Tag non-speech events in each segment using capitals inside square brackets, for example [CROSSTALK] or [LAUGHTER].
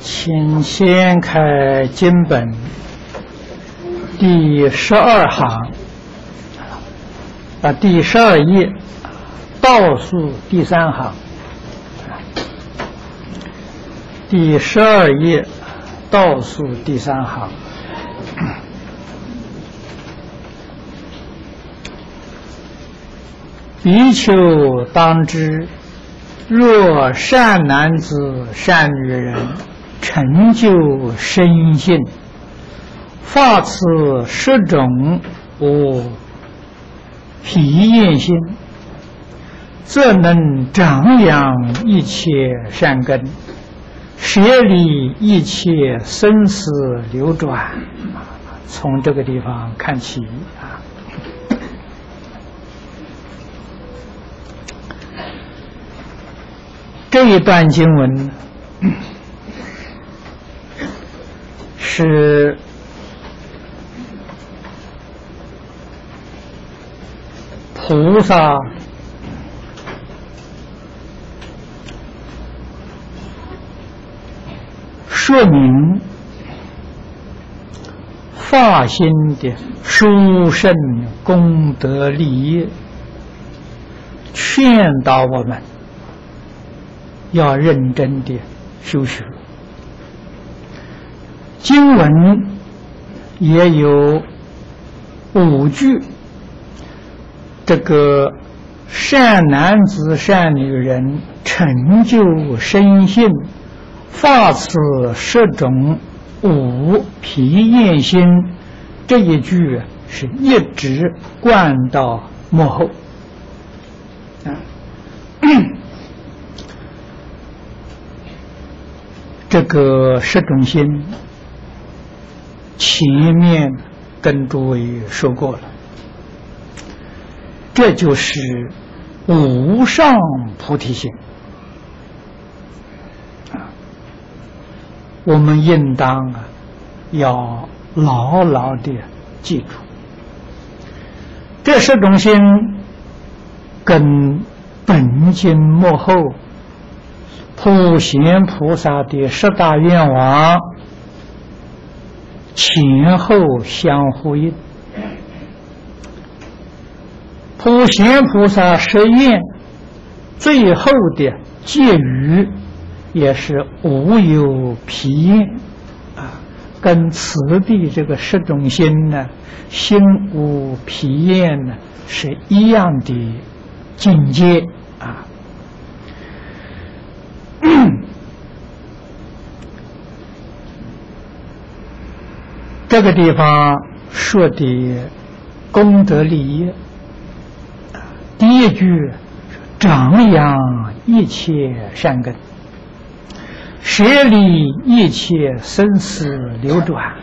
请掀开经本第十二行，啊，第十二页倒数第三行，第十二页倒数第三行。比丘当知，若善男子、善女人。成就身性，发此十种无疲厌心，则能长养一切善根，舍离一切生死流转。从这个地方看起啊，这一段经文。是菩萨说明发心的殊胜功德利益，劝导我们要认真的修学。经文也有五句，这个善男子、善女人成就身性，发此十种五皮厌心，这一句是一直贯到幕后啊。这个十种心。前面跟诸位说过了，这就是无上菩提心啊！我们应当啊，要牢牢的记住，这十种心跟本经幕后普贤菩萨的十大愿望。前后相呼应，普贤菩萨实愿最后的结语也是无有疲厌啊，跟此地这个十种心呢，心无疲厌呢是一样的境界。啊。这个地方说的功德利益，第一句长养一切善根，舍离一切生死流转，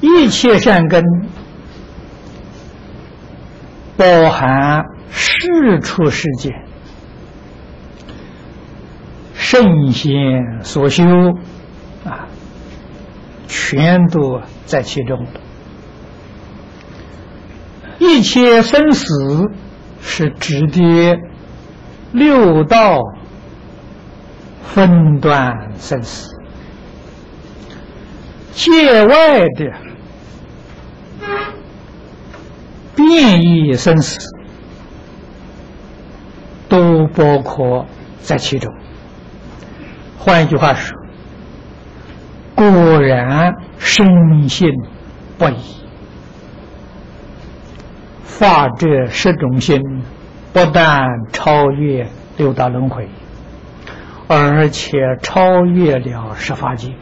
一切善根包含世出世界圣贤所修。啊，全都在其中。一切生死是指的六道分段生死，界外的变异生死都包括在其中。换一句话说。果然深信不疑，发这十种心，不但超越六道轮回，而且超越了十法界，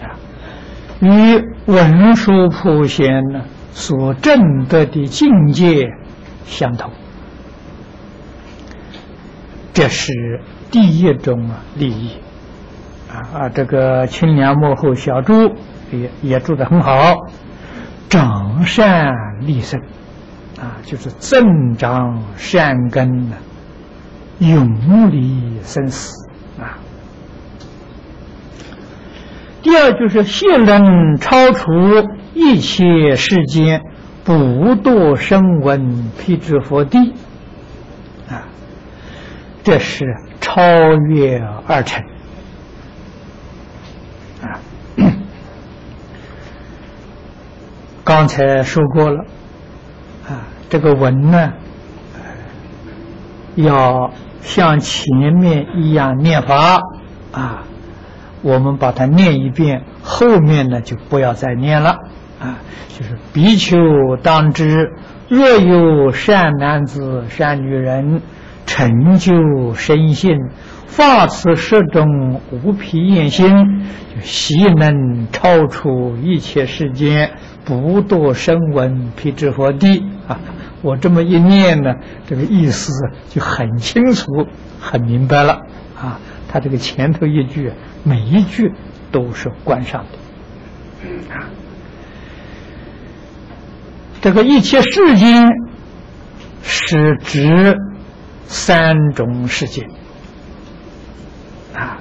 啊，与文殊普贤呢所证得的境界相同，这是第一种利益。啊啊，这个清凉幕后小猪也也住得很好，长善立身，啊，就是增长善根呢，永离生死啊。第二就是现能超出一切世间，不堕声闻辟支佛地，啊，这是超越二乘。刚才说过了，啊，这个文呢，要像前面一样念法，啊，我们把它念一遍，后面呢就不要再念了，啊，就是比丘当知，若有善男子、善女人，成就身性。发此十种无疲厌心，就悉能超出一切世间，不堕声闻辟支佛地啊！我这么一念呢，这个意思就很清楚、很明白了啊！他这个前头一句，每一句都是关上的啊！这个一切世间是指三种世界。啊，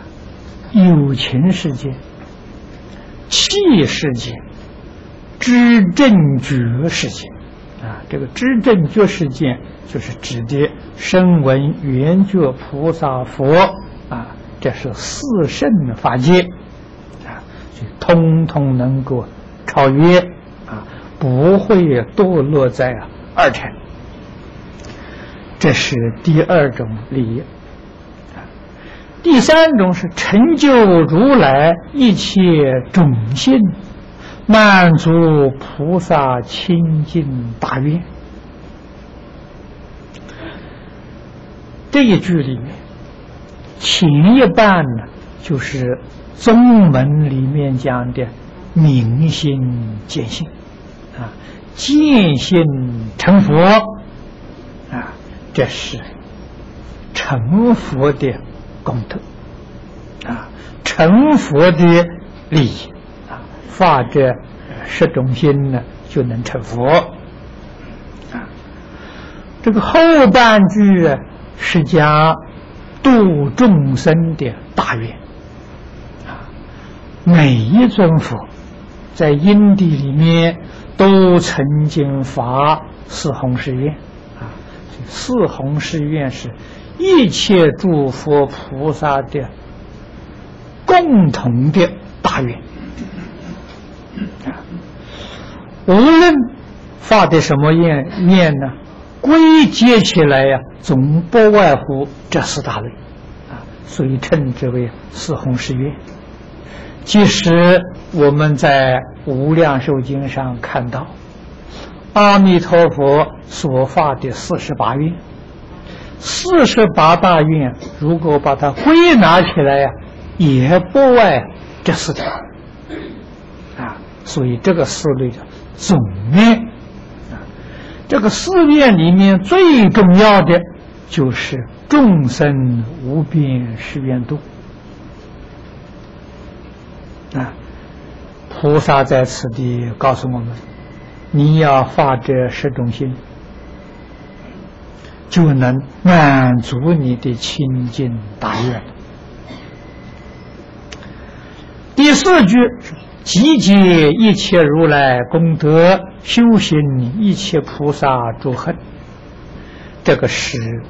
有情世界、气世界、知正觉世界，啊，这个知正觉世界就是指的声闻缘觉菩萨佛，啊，这是四圣法界，啊，就通通能够超越，啊，不会堕落在二乘，这是第二种利益。第三种是成就如来一切种性，满足菩萨清净大愿。这一句里面，前一半呢，就是宗门里面讲的明心见性，啊，见性成佛，啊，这是成佛的。功德啊，成佛的利益啊，发这十种心呢，就能成佛啊。这个后半句，是讲度众生的大愿啊。每一尊佛在因地里面都曾经发四弘誓愿啊，四弘誓愿是。一切诸佛菩萨的共同的大愿，无论发的什么愿念呢，归结起来呀，总不外乎这四大类啊，所以称之为四弘誓愿。即使我们在《无量寿经》上看到阿弥陀佛所发的四十八愿。四十八大愿，如果把它归纳起来呀，也不外这四条啊。所以这个四类的总愿啊，这个四愿里面最重要的就是众生无边誓愿度啊。菩萨在此地告诉我们：你要发这十种心。就能满足你的清净大愿。第四句集结一切如来功德，修行一切菩萨诸恨，这个是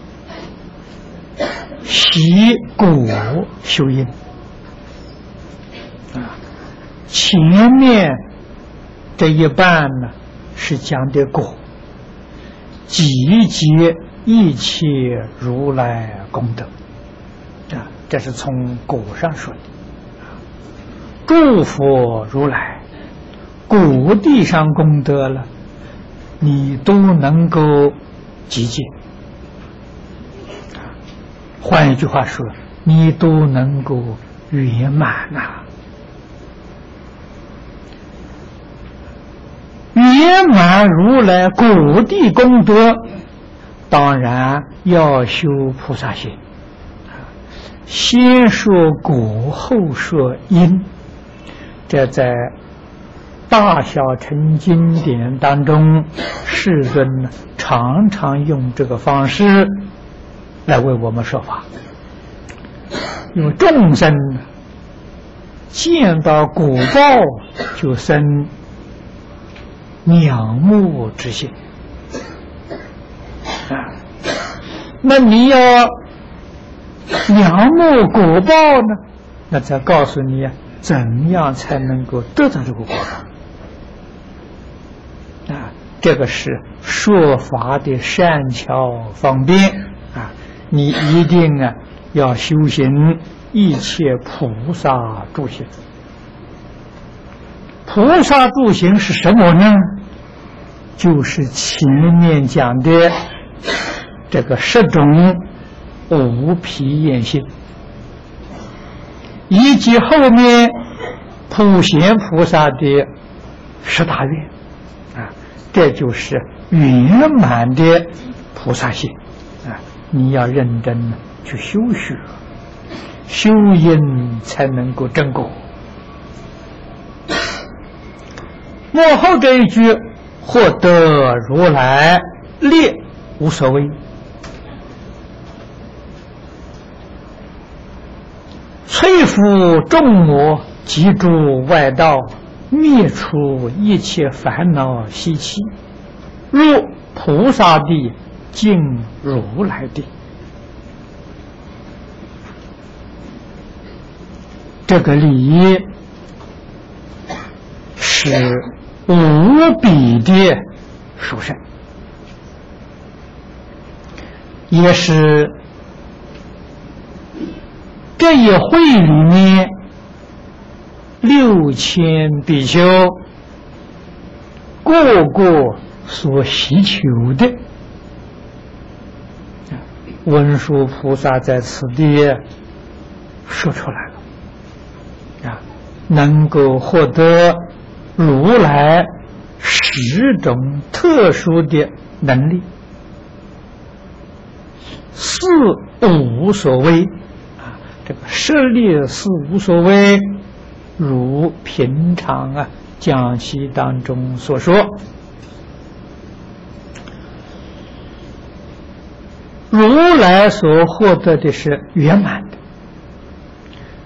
习果修因啊。前面这一半呢是讲的果，集结。一切如来功德啊，这是从果上说的。诸佛如来果地上功德了，你都能够集结。换一句话说，你都能够圆满呐。圆满如来果地功德。当然要修菩萨心，先说果，后说因。这在大小乘经典当中，世尊常常用这个方式来为我们说法，因为众生见到果报就生仰慕之心啊，那你要仰慕果报呢？那再告诉你啊。怎样才能够得到这个果报？啊，这个是说法的善巧方便啊！你一定啊要修行一切菩萨诸行。菩萨住行是什么呢？就是前面讲的这个十种无皮眼性。以及后面普贤菩萨的十大愿啊，这就是圆满的菩萨心啊！你要认真去修学，修因才能够正果。幕后这一句“获得如来列”无所谓。摧伏众魔，集诸外道，灭除一切烦恼习气，入菩萨地，进如来地。这个礼是无比的殊胜，也是。这一会里面，六千比丘，个个所希求的，文殊菩萨在此地说出来了，啊，能够获得如来十种特殊的能力，四无所谓。这个舍利是无所谓，如平常啊讲习当中所说，如来所获得的是圆满的。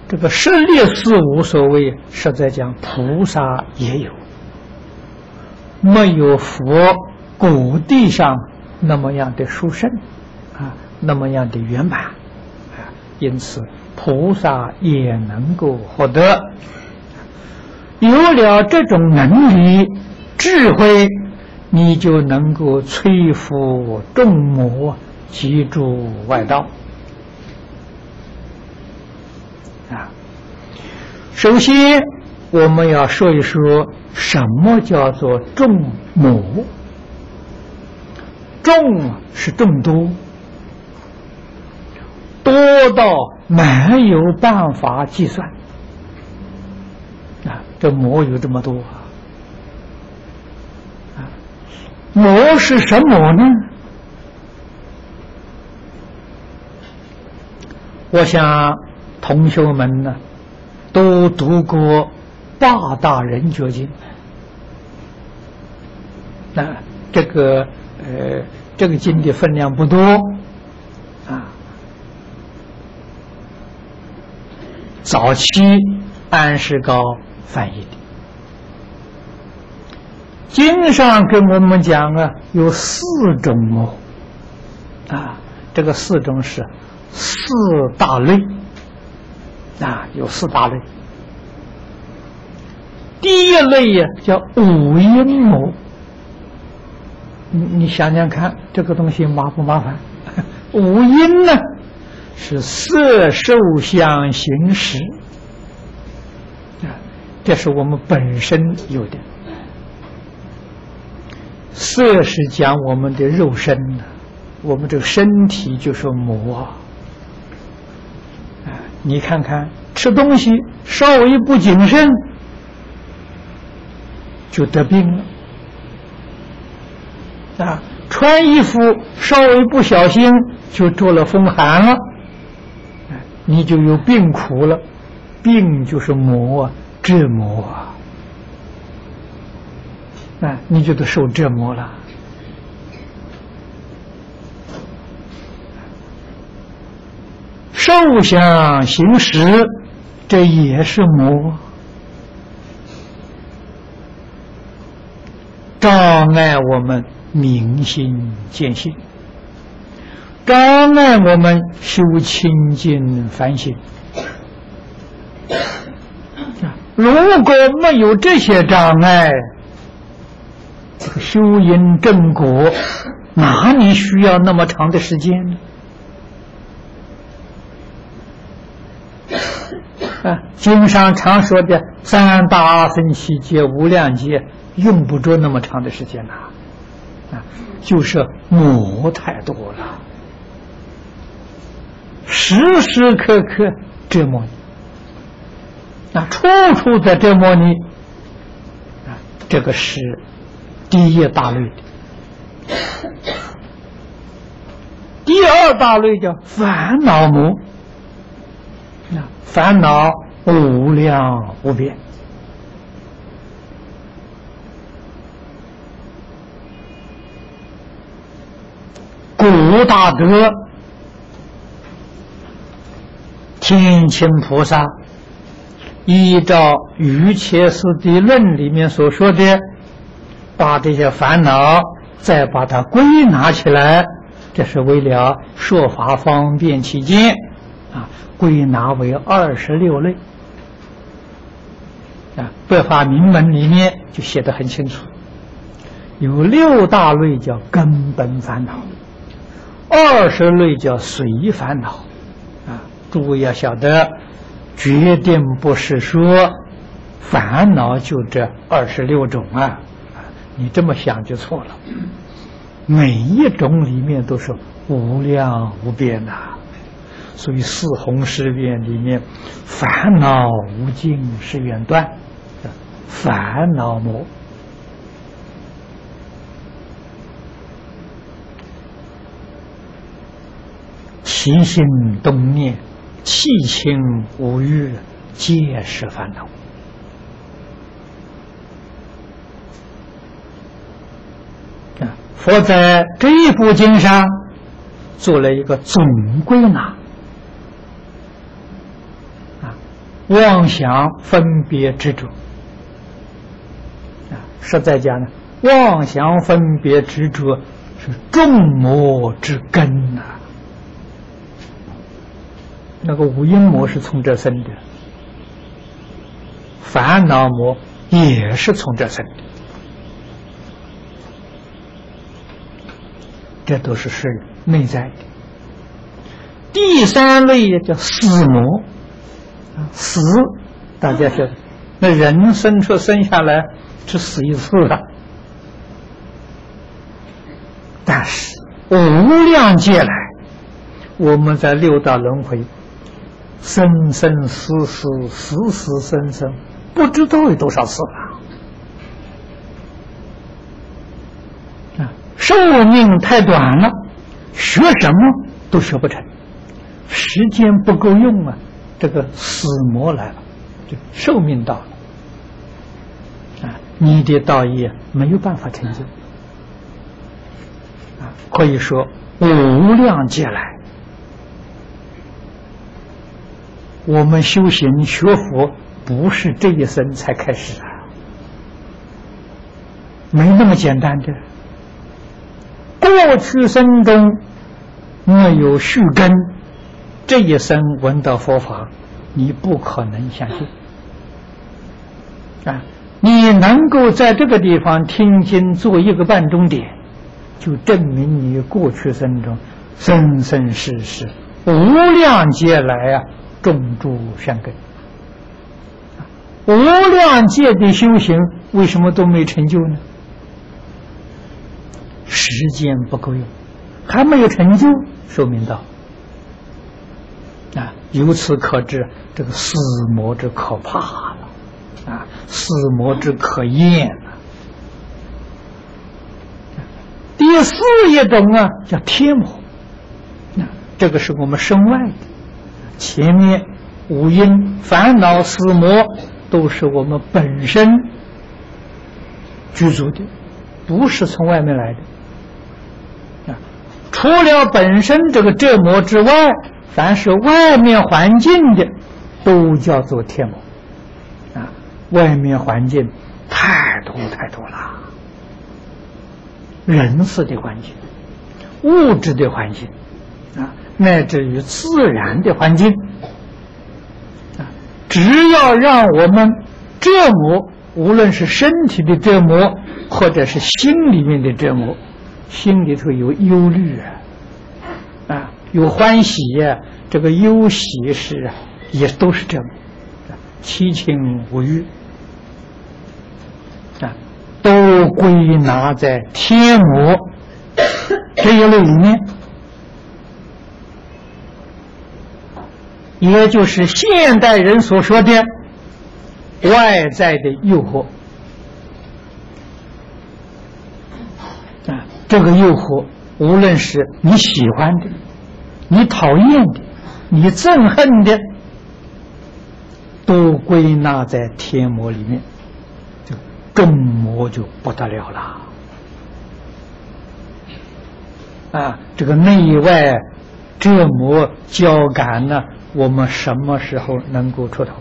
这个舍利是无所谓，实在讲菩萨也有，没有佛古地上那么样的殊胜啊，那么样的圆满啊，因此。菩萨也能够获得，有了这种能力、智慧，你就能够摧伏众魔、集诸外道。啊，首先我们要说一说什么叫做众魔。众是众多，多到。没有办法计算啊！这魔有这么多啊！魔是什么呢？我想同学们呢都读过《八大人觉经》，那这个呃，这个经的分量不多。早期安世高翻译的经上跟我们讲啊，有四种魔啊，这个四种是四大类啊，有四大类。第一类呀叫五阴魔，你你想想看，这个东西麻不麻烦？[LAUGHS] 五阴呢？是色受想行识啊，这是我们本身有的。色是讲我们的肉身呢，我们这个身体就是魔啊。你看看吃东西稍微不谨慎，就得病了啊；穿衣服稍微不小心，就着了风寒了。你就有病苦了，病就是魔折磨啊！啊，你就得受折磨了。受想行识，这也是魔，障碍我们明心见性，障碍我们修清净反省。如果没有这些障碍，这个修因正果，哪里需要那么长的时间呢？啊，经上常说的三大阿僧祇劫、无量劫，用不着那么长的时间呐，啊，就是魔太多了，时时刻刻折磨你。那处处在折磨你，啊，这个是第一大类的。第二大类叫烦恼魔，啊，烦恼无量无边。古大德天亲菩萨。依照《瑜伽师地论》里面所说的，把这些烦恼再把它归纳起来，这是为了说法方便起见，啊，归纳为二十六类。啊，《白法明门》里面就写的很清楚，有六大类叫根本烦恼，二十类叫随烦恼，诸位要晓得。决定不是说烦恼就这二十六种啊，你这么想就错了。每一种里面都是无量无边呐，所以四弘誓愿里面烦恼无尽是远断，烦恼魔，起心动念。气清无欲，皆是烦恼。啊，佛在这一部经上做了一个总归纳。啊，妄想分别执着。啊，实在讲呢，妄想分别执着是众魔之根呐。那个五阴魔是从这生的，烦恼魔也是从这生的，这都是是内在的。第三类叫死魔，死，大家晓得，那人生出生下来只死一次了，但是无量劫来，我们在六道轮回。生生死死，死死生生，不知道有多少次了。啊，寿命太短了，学什么都学不成，时间不够用啊，这个死魔来了，就寿命到了。啊，你的道业没有办法成就。啊，可以说无量劫来。我们修行学佛不是这一生才开始啊，没那么简单的。过去生中没有续根，这一生闻到佛法，你不可能相信啊！你能够在这个地方听经做一个半钟点，就证明你过去生中生生世世无量劫来啊！种诸善根，无量界的修行为什么都没成就呢？时间不够用，还没有成就，说明到。啊，由此可知这个死魔之可怕了，啊，死魔之可厌了。第四一种啊，叫天魔，那这个是我们身外的。前面五阴、烦恼、死魔，都是我们本身居住的，不是从外面来的。啊，除了本身这个折磨之外，凡是外面环境的，都叫做天魔。啊，外面环境太多太多了，人事的环境、物质的环境，乃至于自然的环境。啊只要让我们折磨，无论是身体的折磨，或者是心里面的折磨，心里头有忧虑啊，啊，有欢喜呀，这个忧喜是啊，也都是折磨，七情五欲啊，都归纳在天魔这一类里面。也就是现代人所说的外在的诱惑啊，这个诱惑，无论是你喜欢的、你讨厌的、你憎恨的，都归纳在天魔里面，就众魔就不得了了啊！这个内外这魔交感呢？我们什么时候能够出头？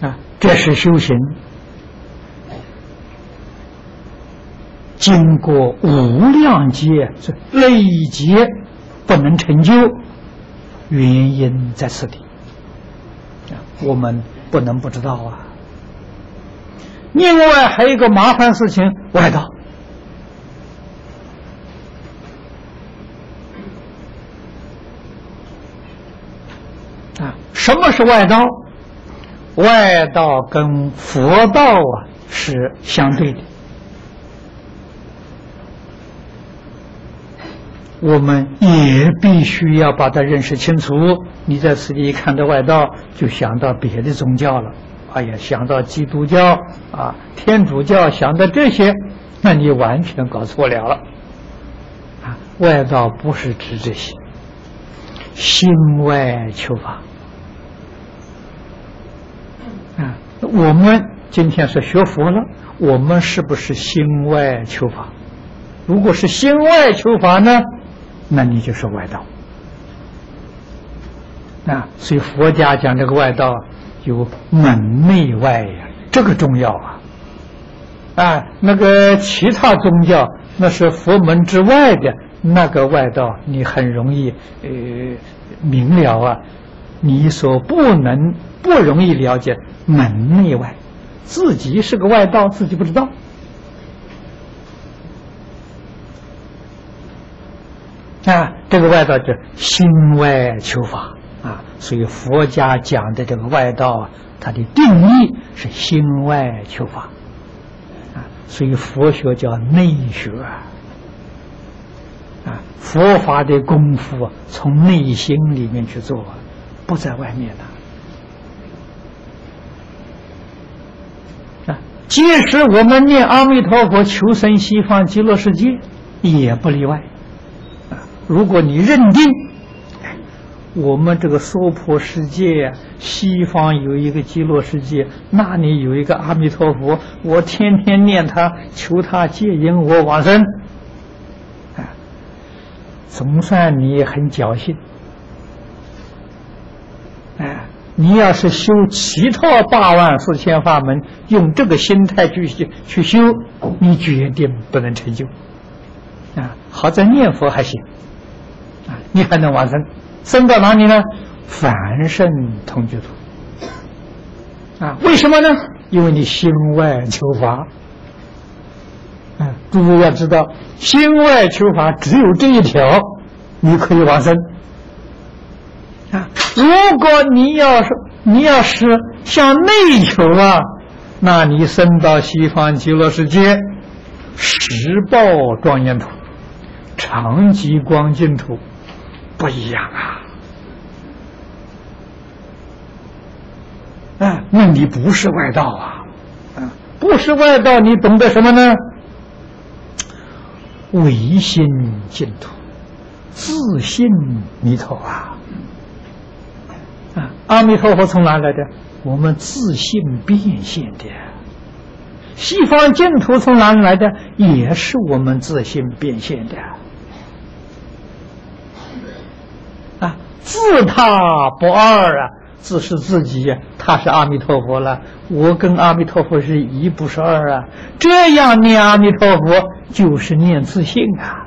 啊，这是修行，经过无量劫累劫不能成就，原因在此地。我们不能不知道啊。另外还有一个麻烦事情，外道。什么是外道？外道跟佛道啊是相对的。我们也必须要把它认识清楚。你在此地一看到外道，就想到别的宗教了。哎呀，想到基督教啊、天主教，想到这些，那你完全搞错了了。啊，外道不是指这些，心外求法。啊，我们今天是学佛了，我们是不是心外求法？如果是心外求法呢，那你就是外道。啊，所以佛家讲这个外道有门内外呀，这个重要啊。啊，那个其他宗教那是佛门之外的那个外道，你很容易呃明了啊。你所不能不容易了解门内外，自己是个外道，自己不知道啊。这个外道叫心外求法啊，所以佛家讲的这个外道啊，它的定义是心外求法啊，所以佛学叫内学啊，佛法的功夫啊，从内心里面去做。不在外面的啊！即使我们念阿弥陀佛求生西方极乐世界，也不例外啊！如果你认定，我们这个娑婆世界呀西方有一个极乐世界，那里有一个阿弥陀佛，我天天念他，求他接引我往生，啊，总算你很侥幸。哎，你要是修其他八万四千法门，用这个心态去去修，你决定不能成就。啊，好在念佛还行，啊，你还能往生，生到哪里呢？凡圣同居土。啊，为什么呢？因为你心外求法。啊，诸位要知道，心外求法只有这一条，你可以往生。啊，如果你要是你要是向内求啊，那你升到西方极乐世界，十报庄严土、长极光净土不一样啊！啊，那你不是外道！啊，不是外道，你懂得什么呢？唯心净土，自信弥陀啊！阿弥陀佛从哪来的？我们自信变现的。西方净土从哪里来的？也是我们自信变现的。啊，自他不二啊，自是自己，他是阿弥陀佛了。我跟阿弥陀佛是一，不是二啊。这样念阿弥陀佛，就是念自信啊。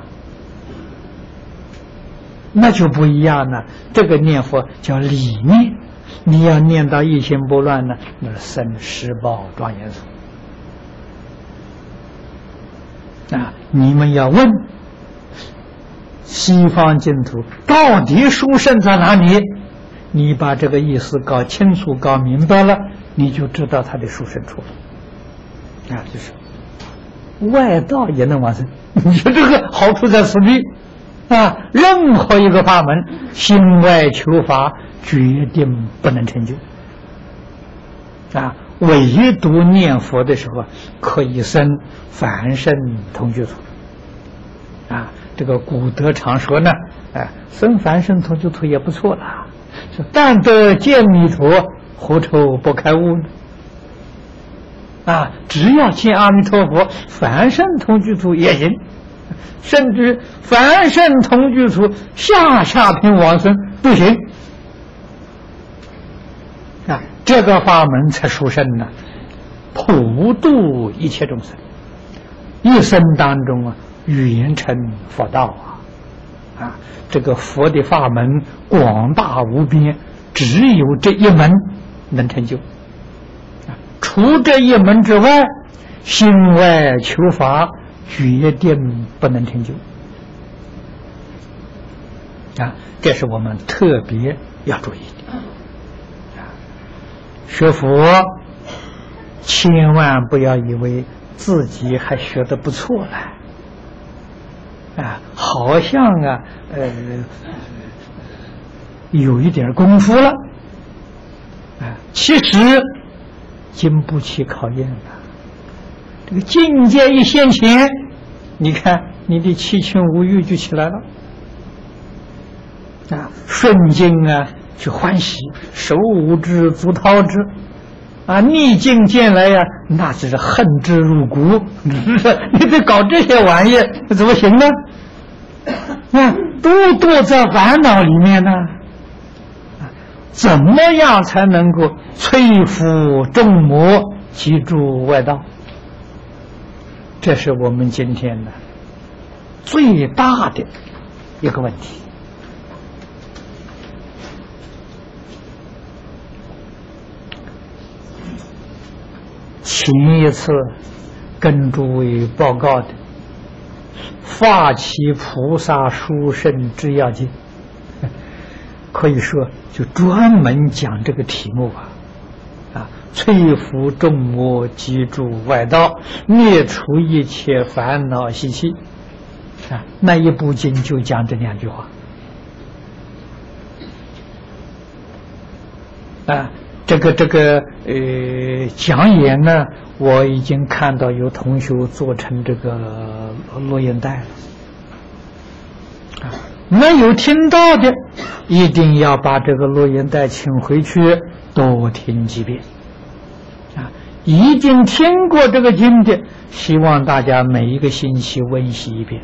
那就不一样了。这个念佛叫理念，你要念到一心不乱呢，那是生十宝庄严所。啊，你们要问西方净土到底殊胜在哪里？你把这个意思搞清楚、搞明白了，你就知道它的殊胜处了。啊，就是外道也能完成。你说这个好处在此地。啊，任何一个法门，心外求法，决定不能成就。啊，唯独念佛的时候，可以生凡圣同居土。啊，这个古德常说呢，哎，生凡圣同居土也不错啦。说但得见弥陀，何愁不开悟呢？啊，只要见阿弥陀佛，凡圣同居土也行。甚至凡圣同居处下下品往生不行啊！这个法门才殊胜呢，普度一切众生，一生当中啊，圆成佛道啊！啊，这个佛的法门广大无边，只有这一门能成就啊！除这一门之外，心外求法。决定不能成就啊！这是我们特别要注意的！学佛千万不要以为自己还学的不错了啊，好像啊呃有一点功夫了啊，其实经不起考验的。这个境界一现前，你看你的七情五欲就起来了啊，顺境啊去欢喜，手舞之足蹈之啊，逆境见来呀，那就是恨之入骨。[LAUGHS] 你得搞这些玩意，怎么行呢？[COUGHS] 啊，都躲在烦恼里面呢。怎么样才能够摧伏众魔，记住外道？这是我们今天的最大的一个问题。前一次跟诸位报告的《发起菩萨殊胜之要经》，[LAUGHS] 可以说就专门讲这个题目啊。摧伏众魔，击住外道，灭除一切烦恼习气。啊，那一部经就讲这两句话。啊，这个这个呃讲演呢，我已经看到有同学做成这个录音带了。啊，没有听到的，一定要把这个录音带请回去多听几遍。已经听过这个经的，希望大家每一个星期温习一遍。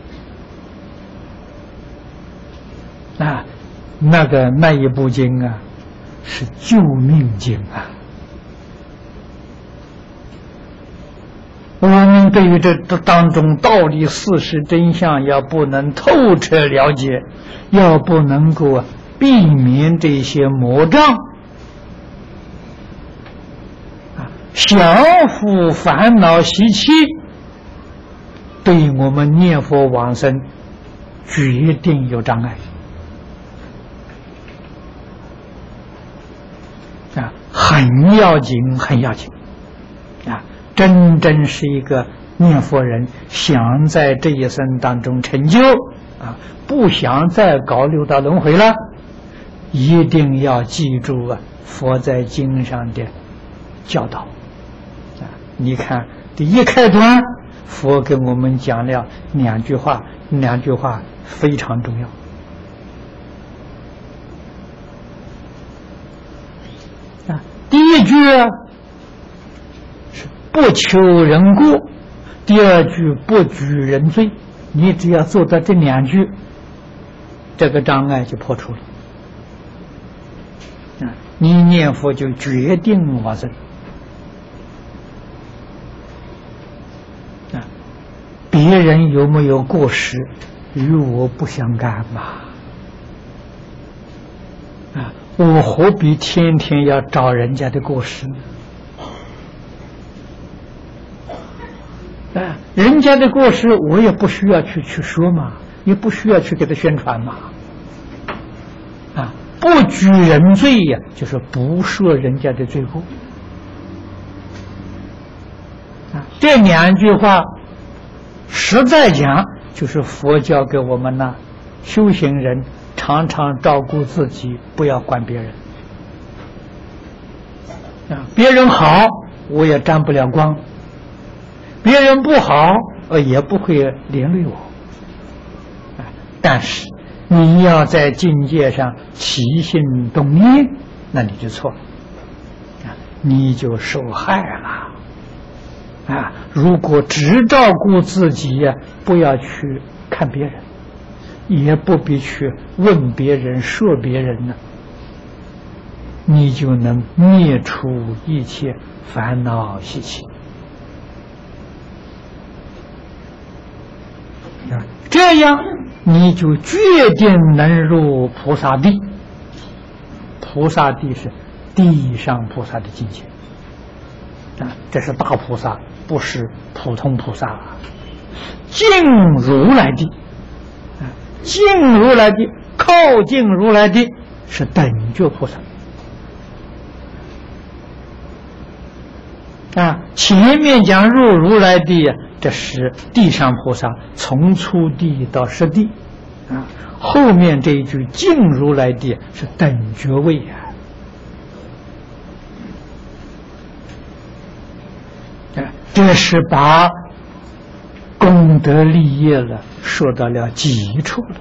啊，那个那一部经啊，是救命经啊！我们对于这这当中道理、事实、真相，要不能透彻了解，要不能够避免这些魔障。降伏烦恼习气，对我们念佛往生决定有障碍啊！很要紧，很要紧啊！真正是一个念佛人，想在这一生当中成就啊，不想再搞六道轮回了，一定要记住啊，佛在经上的教导。你看，第一开端，佛给我们讲了两句话，两句话非常重要。啊第一句是不求人过，第二句不举人罪。你只要做到这两句，这个障碍就破除了。啊，你念佛就决定往生。别人有没有过失，与我不相干嘛。啊，我何必天天要找人家的过失呢？啊，人家的过失我也不需要去去说嘛，也不需要去给他宣传嘛。啊，不举人罪呀，就是不赦人家的罪过。啊，这两句话，实在讲，就是佛教给我们呢，修行人。常常照顾自己，不要管别人。啊，别人好，我也沾不了光；别人不好，呃，也不会连累我。但是你要在境界上起心动念，那你就错了，啊，你就受害了。啊，如果只照顾自己，不要去看别人。也不必去问别人、说别人呢，你就能灭除一切烦恼习气。啊，这样你就决定能入菩萨地。菩萨地是地上菩萨的境界啊，这是大菩萨，不是普通菩萨，进如来地。近如来的，靠近如来的，是等觉菩萨。啊，前面讲入如来的，这是地上菩萨，从初地到实地。啊，后面这一句近如来的是等觉位。啊，这是把。功德立业了，说到了极处了。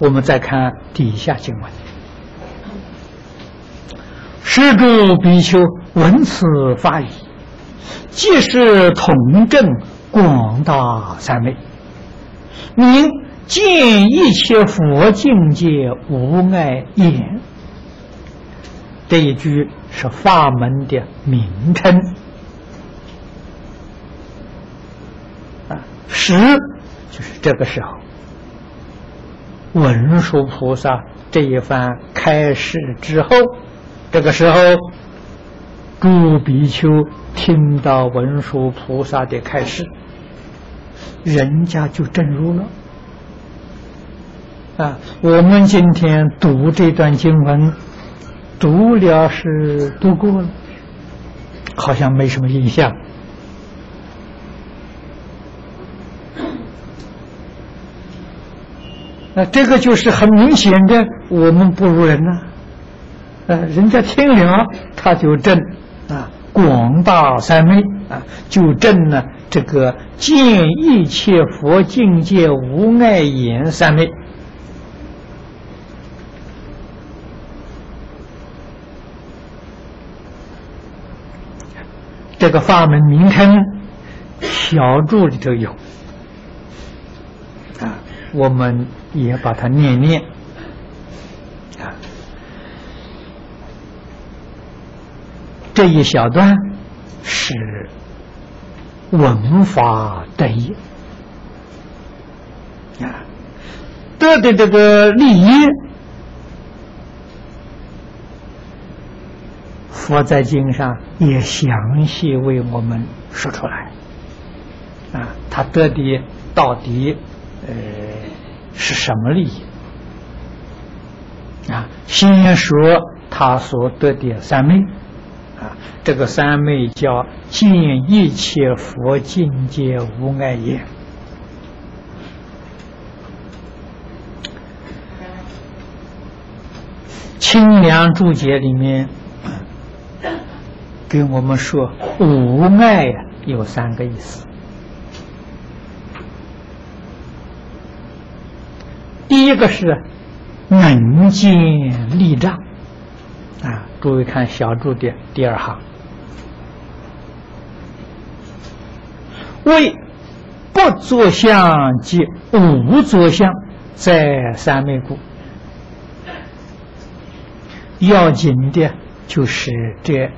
我们再看底下经文：施主比丘闻此法语，即是同证广大三昧，名见一切佛境界无碍眼。这一句是法门的名称。啊时就是这个时候，文殊菩萨这一番开示之后，这个时候，诸比丘听到文殊菩萨的开示，人家就证入了。啊，我们今天读这段经文，读了是读过了，好像没什么印象。那这个就是很明显的，我们不如人呐。呃，人家听了他就证啊，广大三昧啊，就证了这个见一切佛境界无碍眼三昧。这个法门名称小注里头有。啊，我们。也把它念念。啊，这一小段是文法得意。啊，得的这个利益，佛在经上也详细为我们说出来啊，他得的到底呃。是什么利益啊？先说他所得的三昧啊，这个三昧叫尽一切佛境界无碍眼。清凉注解里面给我们说，无碍呀有三个意思。第一个是能见力障啊，注意看小注的第二行，为不作相及无作相，在三昧故。要紧的就是这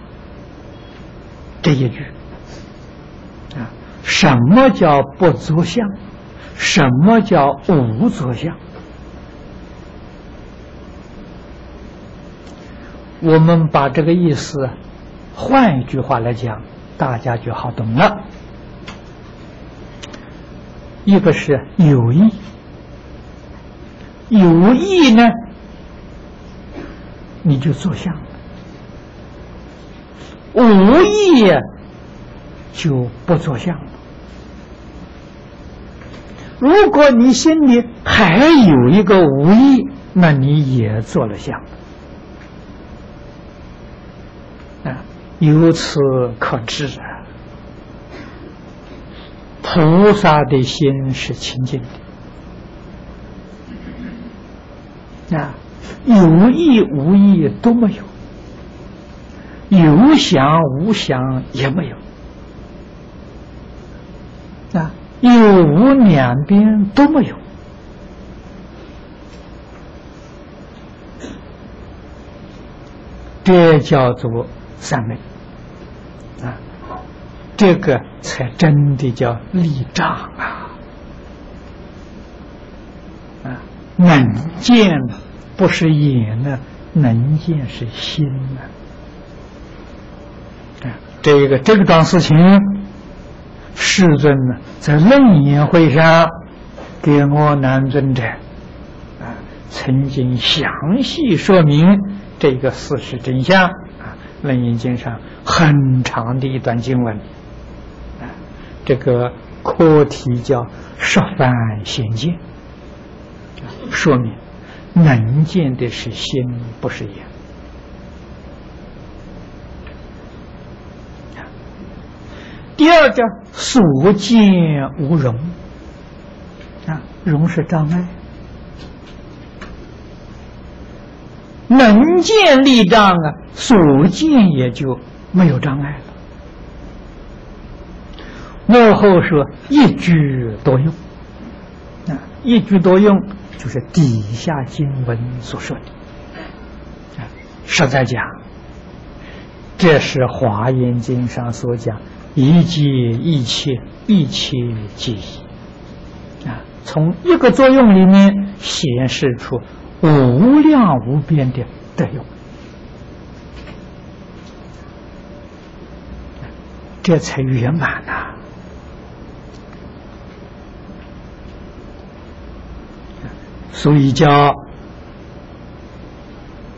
这一句啊，什么叫不着相？什么叫无着相？我们把这个意思换一句话来讲，大家就好懂了。一个是有意，有意呢，你就做相；无意就不做相。如果你心里还有一个无意，那你也做了相。啊由此可知啊，菩萨的心是清净的啊，有意无意都没有，有想无想也没有啊，有无两边都没有，这叫做三昧。啊，这个才真的叫立障啊！啊，能见不是眼呢，能见是心呢。这个这个桩事情，世尊呢在楞严会上给我南尊者啊曾经详细说明这个事实真相啊。楞严经上很长的一段经文，啊，这个课题叫“十番显见”，说明能见的是心，不是眼。第二叫“所见无容”，啊，容是障碍。能见力障啊，所见也就没有障碍了。幕后说一举多用，啊，一举多用就是底下经文所说的，实在讲，这是华严经上所讲一切一切一切皆一，啊，从一个作用里面显示出。无量无边的德用，这才圆满呐！所以叫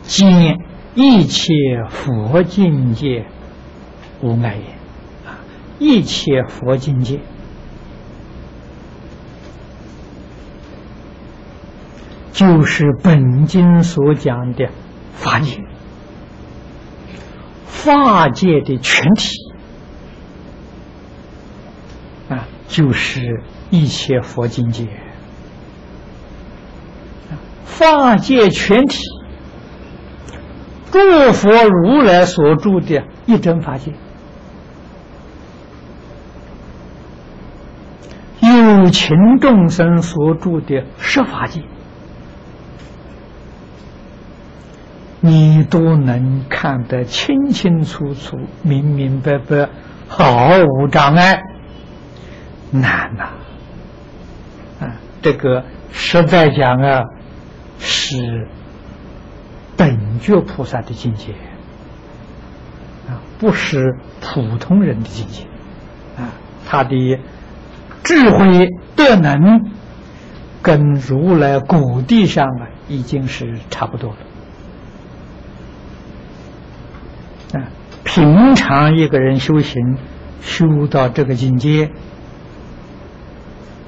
见一切佛境界无碍也！一切佛境界。就是本经所讲的法界，法界的全体啊，就是一切佛境界，法界全体，诸佛如来所住的一真法界，有情众生所住的十法界。你都能看得清清楚楚、明明白白，毫无障碍，难呐！啊，这个实在讲啊，是本觉菩萨的境界啊，不是普通人的境界啊。他的智慧德能，跟如来古地上啊，已经是差不多了。啊，平常一个人修行，修到这个境界，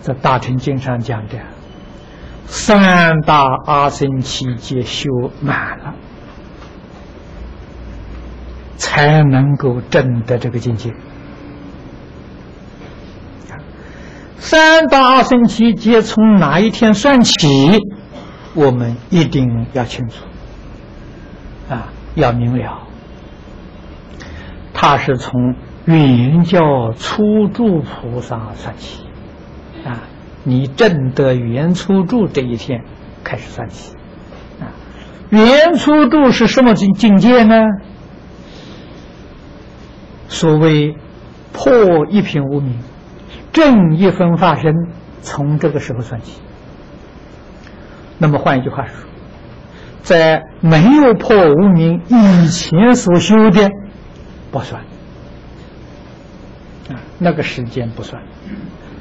在《大乘经》上讲的，三大阿僧祇劫修满了，才能够证得这个境界。三大阿僧祇劫从哪一天算起？我们一定要清楚。啊。要明了，他是从原教初住菩萨算起，啊，你证得原初住这一天开始算起，啊，原初住是什么境境界呢？所谓破一品无名，正一分发生，从这个时候算起。那么换一句话说，在没有破无名以前所修的不算，啊，那个时间不算。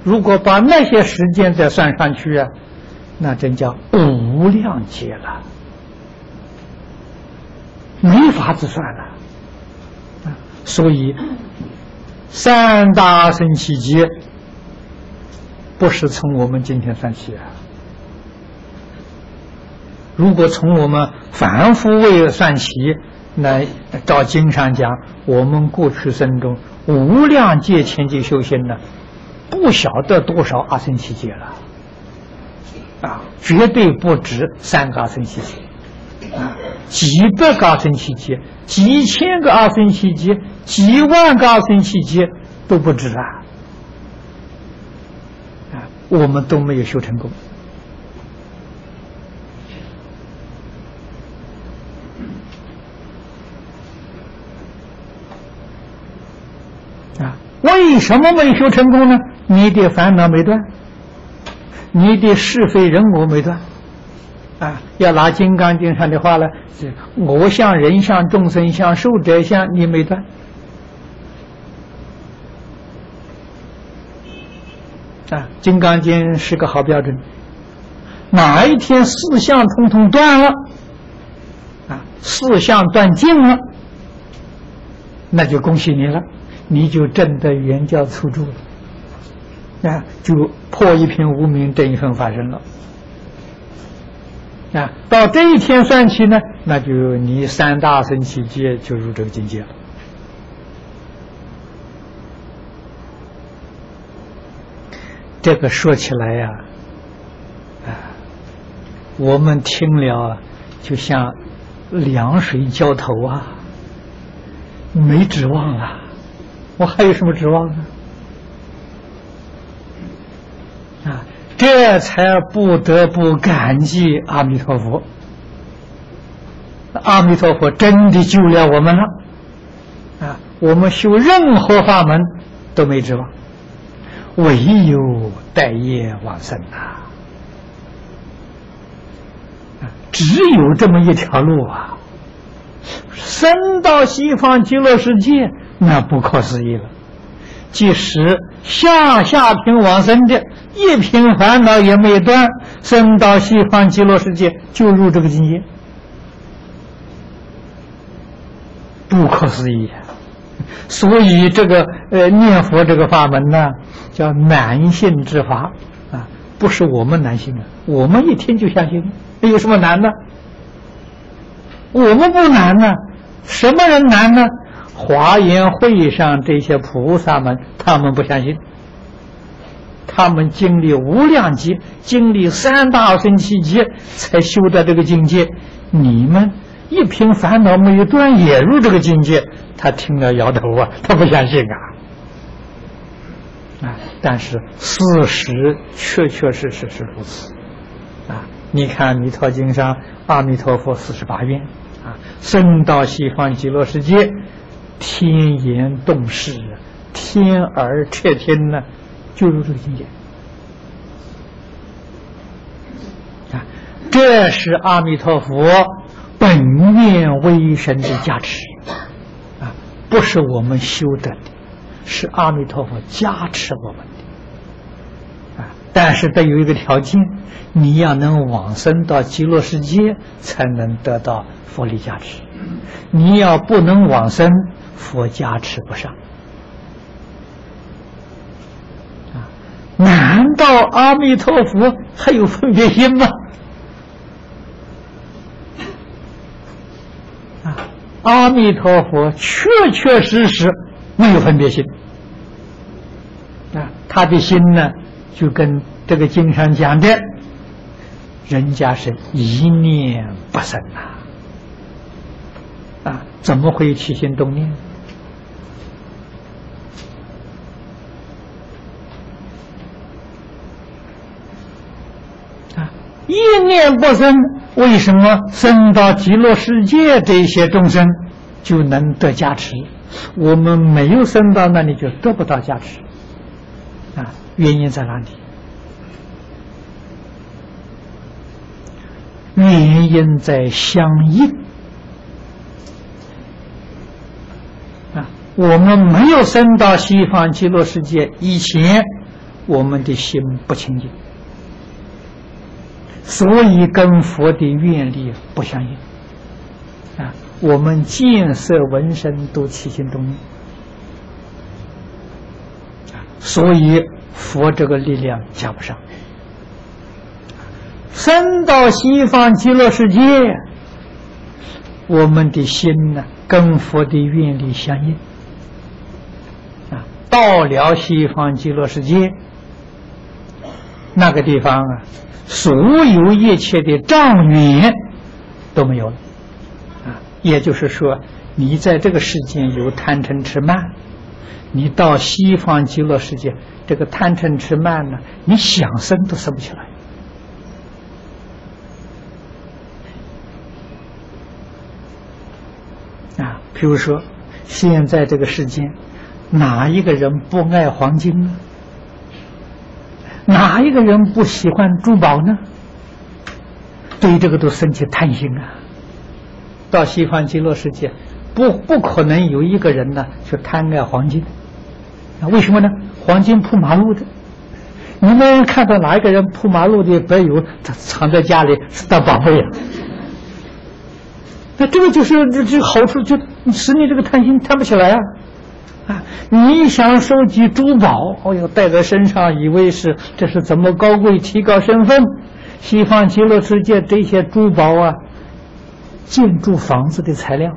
如果把那些时间再算上去啊，那真叫无量劫了，没法子算了。所以三大圣起劫不是从我们今天算起啊。如果从我们凡夫位算起，那照经上讲，我们过去生中无量劫前就修仙了，不晓得多少阿僧祇劫了，啊，绝对不止三个阿僧祇劫，啊，几百个阿僧祇劫，几千个阿僧祇劫，几万个阿僧祇劫都不止，啊，我们都没有修成功啊。为什么没修成功呢？你的烦恼没断，你的是非人我没断，啊，要拿《金刚经》上的话呢，我相、人相、众生相、寿者相，你没断，啊，《金刚经》是个好标准。哪一天四相通通断了，啊，四相断尽了，那就恭喜你了。你就证得原教初住了，啊，就破一品无名，这一份发生了，啊，到这一天算起呢，那就你三大神起劫就入这个境界了。这个说起来呀，啊，我们听了就像凉水浇头啊，没指望了。我还有什么指望呢？啊，这才不得不感激阿弥陀佛。阿弥陀佛真的救了我们了，啊，我们修任何法门都没指望，唯有待业往生呐，只有这么一条路啊，生到西方极乐世界。那不可思议了，即使下下品往生的，一品烦恼也没断，升到西方极乐世界就入这个境界，不可思议。所以这个呃念佛这个法门呢，叫难信之法啊，不是我们难信啊，我们一听就相信，有什么难呢？我们不难呢，什么人难呢？华严会上这些菩萨们，他们不相信，他们经历无量劫，经历三大圣七劫，才修到这个境界。你们一瓶烦恼没有断，也入这个境界，他听了摇头啊，[LAUGHS] 他不相信啊。啊，但是事实确确实实是如此。啊，你看《弥陀经》上，阿弥陀佛四十八愿，啊，升到西方极乐世界。天言动视，天而彻听呢，就入这个境界啊！这是阿弥陀佛本愿威神的加持啊，不是我们修得的，是阿弥陀佛加持我们的啊！但是得有一个条件，你要能往生到极乐世界，才能得到佛力加持。你要不能往生。佛加持不上啊？难道阿弥陀佛还有分别心吗？阿弥陀佛确确实实没有分别心啊，他的心呢，就跟这个经上讲的，人家是一念不生呐。啊，怎么会起心动念？一念不生，为什么生到极乐世界这些众生就能得加持？我们没有生到那里，就得不到加持。啊，原因在哪里？原因在相应。啊，我们没有生到西方极乐世界以前，我们的心不清净，所以跟佛的愿力不相应。啊，我们见色闻声都起心动念。所以佛这个力量加不上，升到西方极乐世界，我们的心呢跟佛的愿力相应，啊，到了西方极乐世界，那个地方啊，所有一切的障缘都没有了，啊，也就是说，你在这个世间有贪嗔痴慢。你到西方极乐世界，这个贪嗔痴慢呢，你想生都生不起来。啊，比如说，现在这个世间，哪一个人不爱黄金呢？哪一个人不喜欢珠宝呢？对这个都生起贪心啊！到西方极乐世界，不不可能有一个人呢，去贪爱黄金。那为什么呢？黄金铺马路的，你们看到哪一个人铺马路的白有，他藏在家里是当宝贝啊？那这个就是这这好处，就使你这个贪心贪不起来啊！啊，你想收集珠宝，哦哟，带在身上，以为是这是怎么高贵，提高身份？西方极乐世界这些珠宝啊，建筑房子的材料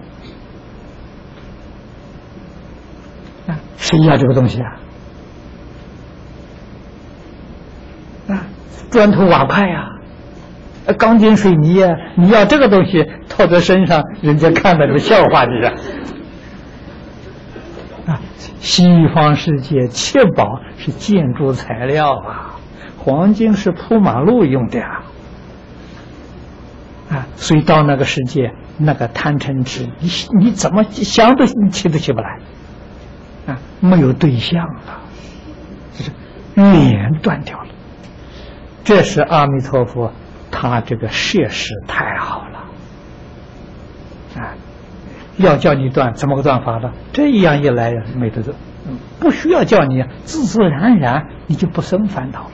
啊。谁要这个东西啊？啊，砖头瓦块呀，钢筋水泥呀，你要这个东西套在身上，人家看到这个笑话你啊！啊，西方世界七宝是建筑材料啊，黄金是铺马路用的啊，啊，所以到那个世界，那个贪嗔痴，你你怎么想都起都起不来。啊，没有对象了，就是缘断掉了。这是阿弥陀佛，他这个设施太好了。要叫你断，怎么个断法呢？这样一来，没得做，不需要叫你，自自然然你就不生烦恼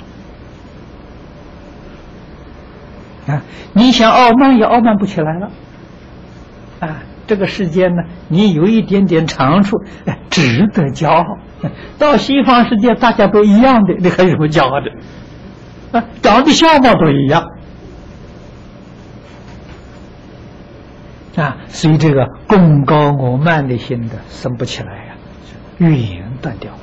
了。啊，你想傲慢也傲慢不起来了。啊。这个世间呢，你有一点点长处，哎，值得骄傲。到西方世界，大家都一样的，你还有什么骄傲的？啊，长得相貌都一样，啊，所以这个功高我慢的心的生不起来呀，缘断掉。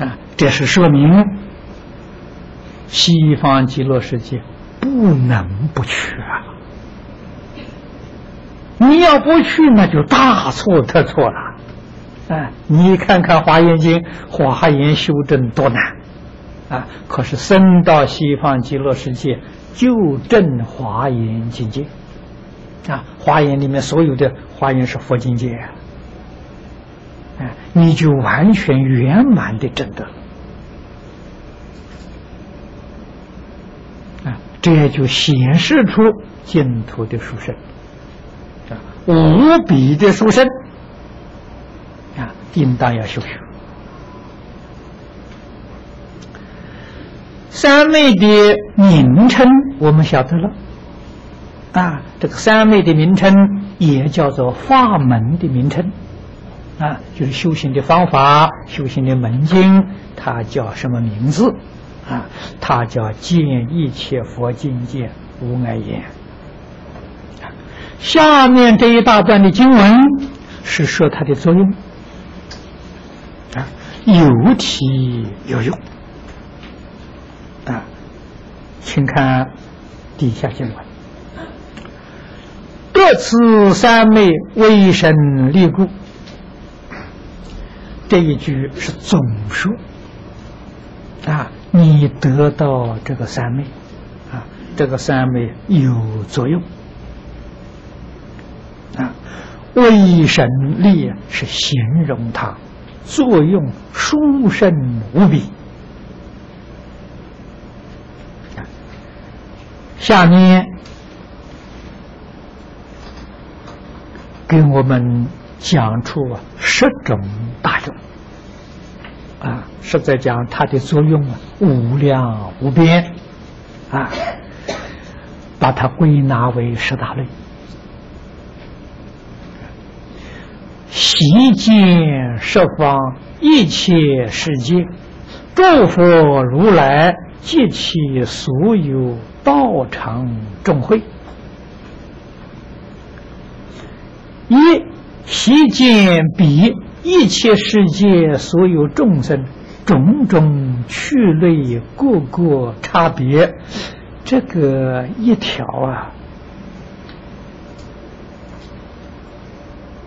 啊，这是说明西方极乐世界。不能不去啊！你要不去，那就大错特错了。哎，你看看《华严经》，华严修正多难啊！可是生到西方极乐世界，就证华严境界啊！华严里面所有的华严是佛境界，啊，你就完全圆满的证得了。这就显示出净土的殊胜，啊，无比的殊胜，啊，应当要修学。三昧的名称我们晓得了，啊，这个三昧的名称也叫做法门的名称，啊，就是修行的方法、修行的门经，它叫什么名字？啊，它叫见一切佛境界无碍眼。下面这一大段的经文是说它的作用啊，有体有用，请看底下经文。此三昧，为神立故。这一句是总说啊，你得到这个三昧啊，这个三昧有作用啊。为神力是形容它作用殊胜无比。下面给我们讲出十种大用啊，实在讲它的作用啊无量无边啊，把它归纳为十大类。悉见十方一切世界，诸佛如来及其所有道场众会，一悉见彼一切世界所有众生种种趣类各个差别，这个一条啊。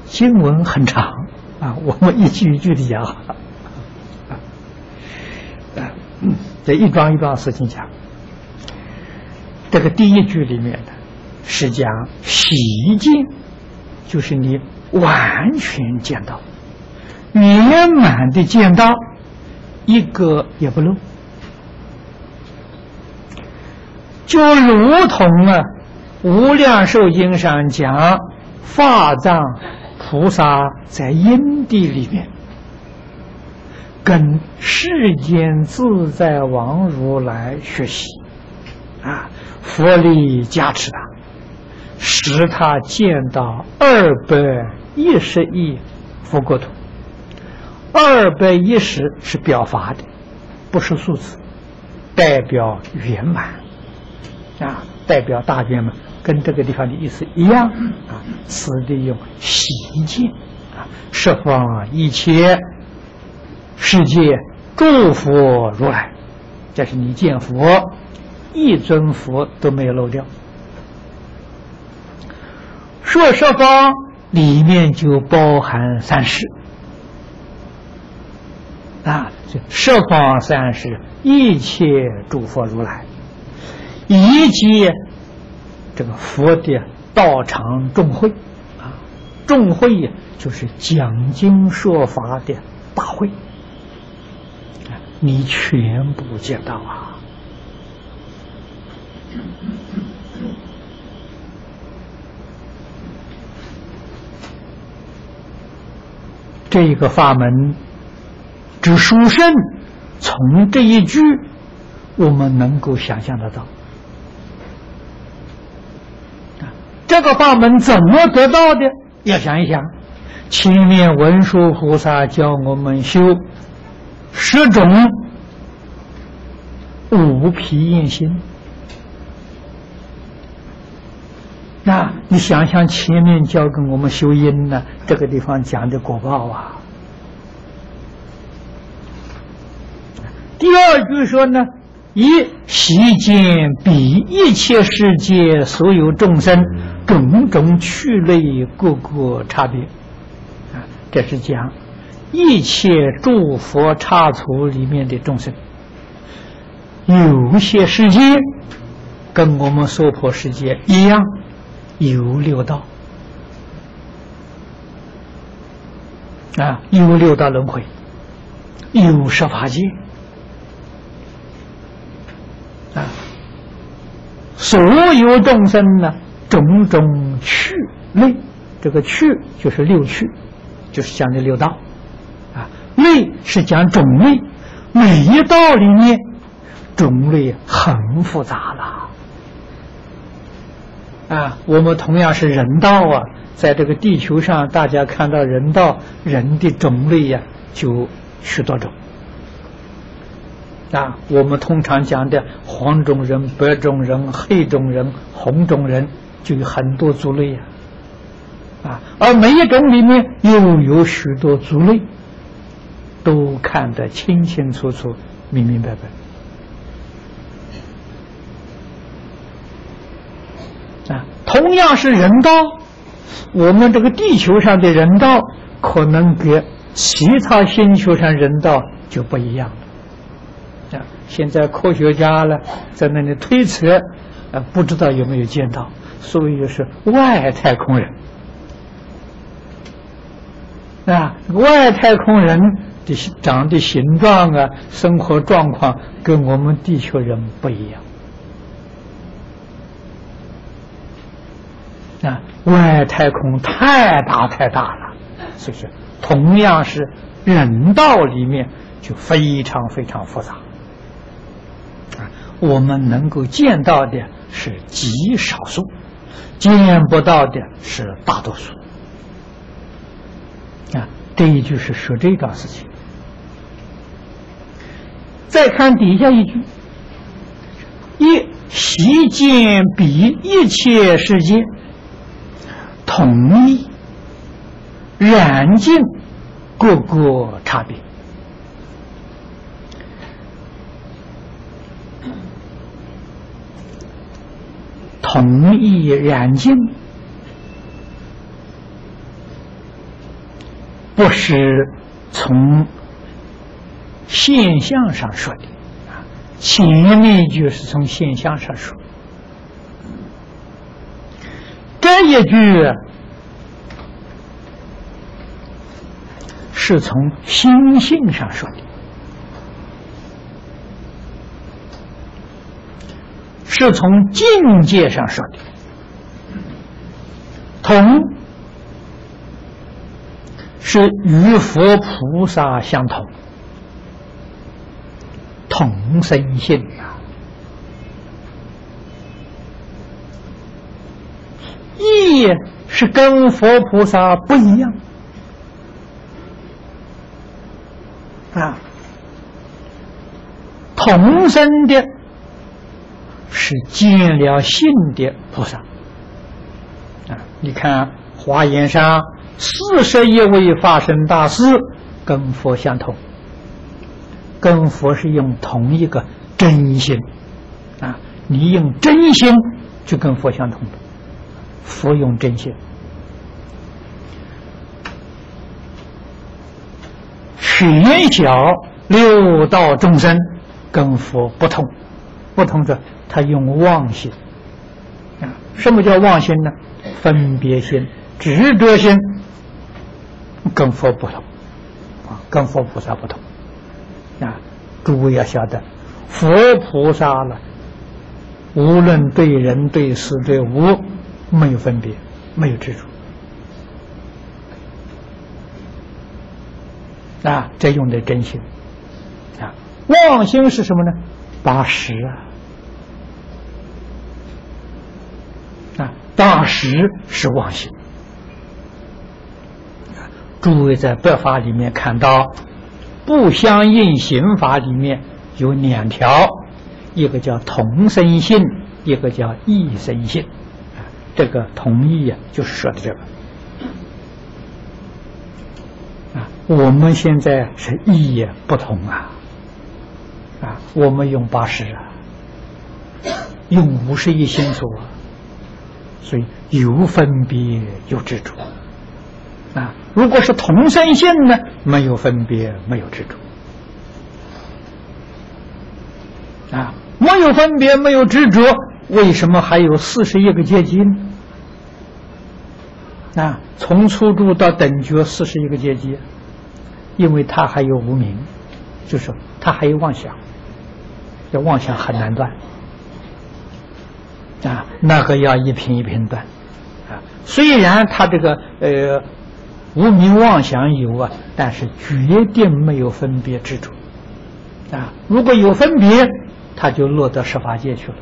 经文很长啊，我们一句一句的讲。啊，这一桩一桩事情讲。这个第一句里面的，是讲喜见，就是你完全见到，圆满的见到，一个也不漏，就如同啊，《无量寿经》上讲法藏。菩萨在因地里面，跟世间自在王如来学习，啊，佛力加持他，使他见到二百一十亿佛国土。二百一十是表法的，不是数字，代表圆满，啊，代表大圆满。跟这个地方的意思一样啊，此地用喜见啊，十方一切世界诸佛如来，这是你见佛，一尊佛都没有漏掉。说十方里面就包含三世啊，这十方三世一切诸佛如来，以及。这个佛的道场众会啊，众会，就是讲经说法的大会，你全部见到啊。这一个法门之殊胜，从这一句，我们能够想象得到。这个法门怎么得到的？要想一想，前面文殊菩萨教我们修十种五皮印心。那你想想，前面教给我们修因呢？这个地方讲的果报啊。第二句说呢，以悉见彼一切世界所有众生。种种趣类各个差别啊，这是讲一切诸佛刹土里面的众生，有些世界跟我们娑婆世界一样，有六道啊，有六道轮回，有十法界啊，所有众生呢。种种趣类，这个趣就是六趣，就是讲的六道，类是讲种类，每一道里面种类很复杂了，啊，我们同样是人道啊，在这个地球上，大家看到人道人的种类呀，就许多种。啊，我们通常讲的黄种人、白种人、黑种人、红种人。就有很多族类呀，啊，而每一种里面又有许多族类，都看得清清楚楚、明明白白。啊，同样是人道，我们这个地球上的人道，可能跟其他星球上人道就不一样了。啊，现在科学家呢在那里推测，啊，不知道有没有见到，所以就是外太空人。啊，外太空人的长的形状啊，生活状况跟我们地球人不一样。啊，外太空太大太大了，所以说同样是人道里面就非常非常复杂。啊，我们能够见到的是极少数，见不到的是大多数。啊，这一句是说这段事情。再看底下一句：“一习见比一切世界。”统一染净各个差别，同一染净不是从现象上说的，前面就是从现象上说。这一句是从心性上说的，是从境界上说的。同是与佛菩萨相同，同生性啊。意是跟佛菩萨不一样啊，同生的是见了性的菩萨啊。你看华严上四十一位法身大师跟佛相同，跟佛是用同一个真心啊，你用真心就跟佛相同。佛用真心，全小六道众生跟佛不同，不同者他用妄心啊。什么叫妄心呢？分别心、执着心，跟佛不同啊，跟佛菩萨不同。诸位要晓得，佛菩萨呢，无论对人、对事、对物。没有分别，没有执着，啊，这用的真心，啊，妄心是什么呢？八十啊，啊，八十是妄心。诸位在白法里面看到，不相应刑法里面有两条，一个叫同生性，一个叫异生性。啊这个同意呀，就是说的这个啊。我们现在是意也不同啊，啊，我们用八十啊，用五十一心说，所以有分别有执着啊。如果是同生性呢，没有分别，没有执着啊，没有分别，没有执着。为什么还有四十一个阶级呢？啊，从初住到等觉四十一个阶级，因为他还有无名，就是他还有妄想，这妄想很难断啊，那个要一品一品断啊。虽然他这个呃无名妄想有啊，但是决定没有分别执着啊。如果有分别，他就落到十法界去了。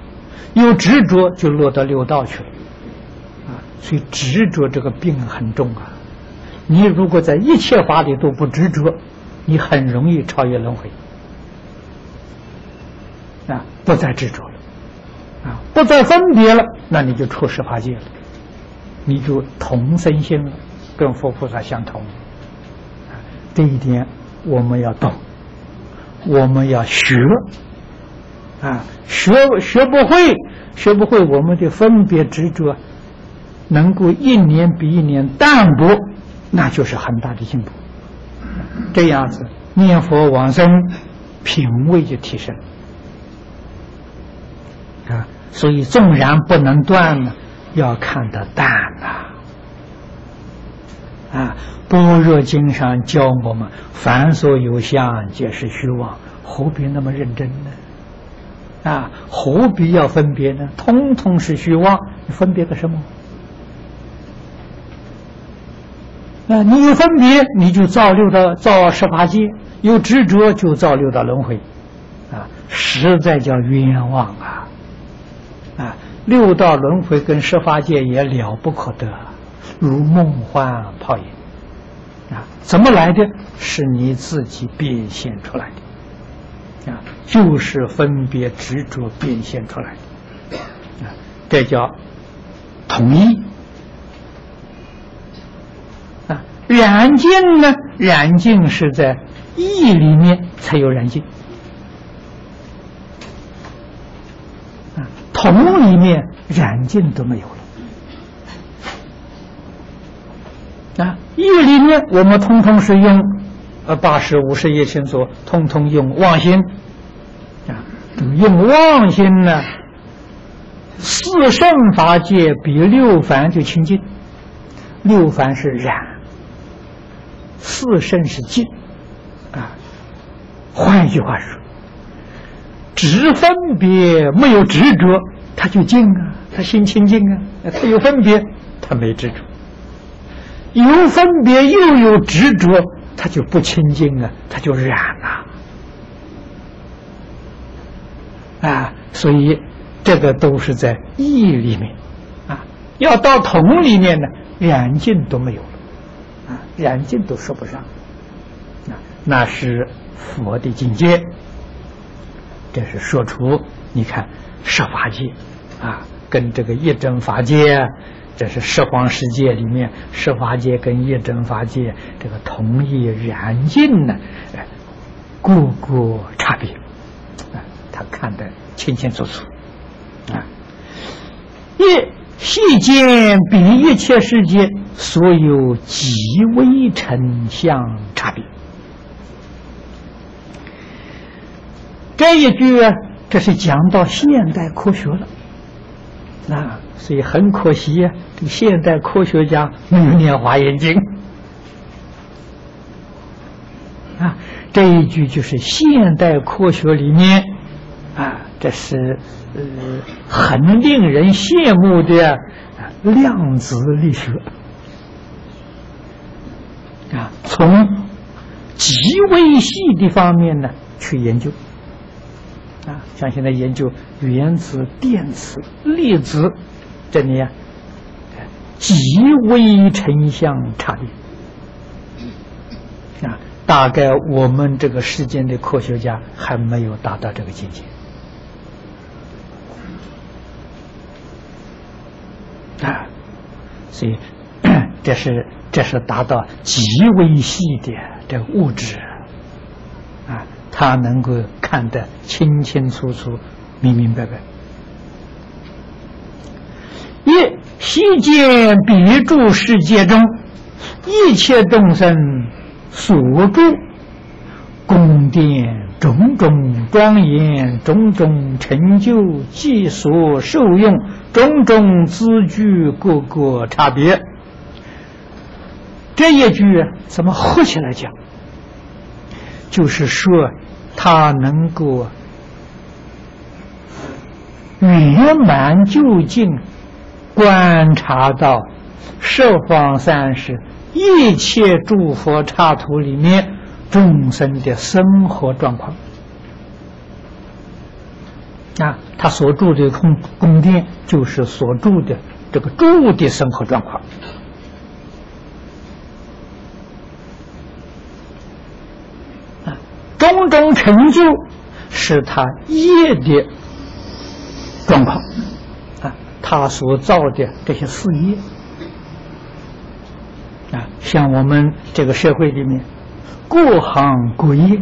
有执着就落到六道去了，啊，所以执着这个病很重啊。你如果在一切法里都不执着，你很容易超越轮回，啊，不再执着了，啊，不再分别了，那你就出十法界了，你就同生心了，跟佛菩萨相同。这一点我们要懂，我们要学。啊，学学不会，学不会，我们的分别执着能够一年比一年淡薄，那就是很大的进步。这样子念佛往生，品位就提升啊。所以纵然不能断呢，要看得淡呐。啊，《啊般若经》上教我们：凡所有相，皆是虚妄，何必那么认真呢？啊，何必要分别呢？通通是虚妄，你分别个什么？啊，你有分别，你就造六道，造十八界；有执着，就造六道轮回。啊，实在叫冤枉啊！啊，六道轮回跟十八界也了不可得，如梦幻泡影。啊，怎么来的？是你自己变现出来的。啊，就是分别执着变现出来的，啊，这叫统一。啊，染净呢？染净是在意里面才有染净，啊，统里面染净都没有了，啊，意里面我们通通是用。呃，八十五十一心所，通通用妄心啊，用妄心呢，四圣法界比六凡就清净，六凡是染，四圣是净啊。换一句话说，只分别没有执着，他就净啊，他心清净啊。他有分别，他没执着；有分别又有执着。他就不清净啊，他就染了啊，所以这个都是在意里面啊，要到同里面呢，染净都没有了啊，染净都说不上啊，那是佛的境界，这是说出你看十法界啊，跟这个一真法界。这是十方世界里面，十法界跟一真法界这个同一染净呢，哎，各个差别，啊，他看得清清楚楚，啊，一细见比一切世界所有极微成相差别。这一句，这是讲到现代科学了，啊。所以很可惜呀，这个现代科学家没有念华严经啊。这一句就是现代科学里面啊，这是呃很令人羡慕的量子力学啊，从极微细的方面呢去研究啊，像现在研究原子、电子、粒子。这里啊，极微成像差别啊，大概我们这个世间的科学家还没有达到这个境界啊，所以 [COUGHS] 这是这是达到极微细的这个物质，他能够看得清清楚楚、明明白白。一悉见彼诸世界中一切众生所住宫殿种种庄严种种成就即所受用种种资具各个差别。这一句怎么合起来讲？就是说他能够圆满究竟。观察到十方三世一切诸佛刹土里面众生的生活状况啊，他所住的宫宫殿就是所住的这个住的生活状况啊，种种成就是他业的状况。啊。他所造的这些事业。啊，像我们这个社会里面各行各业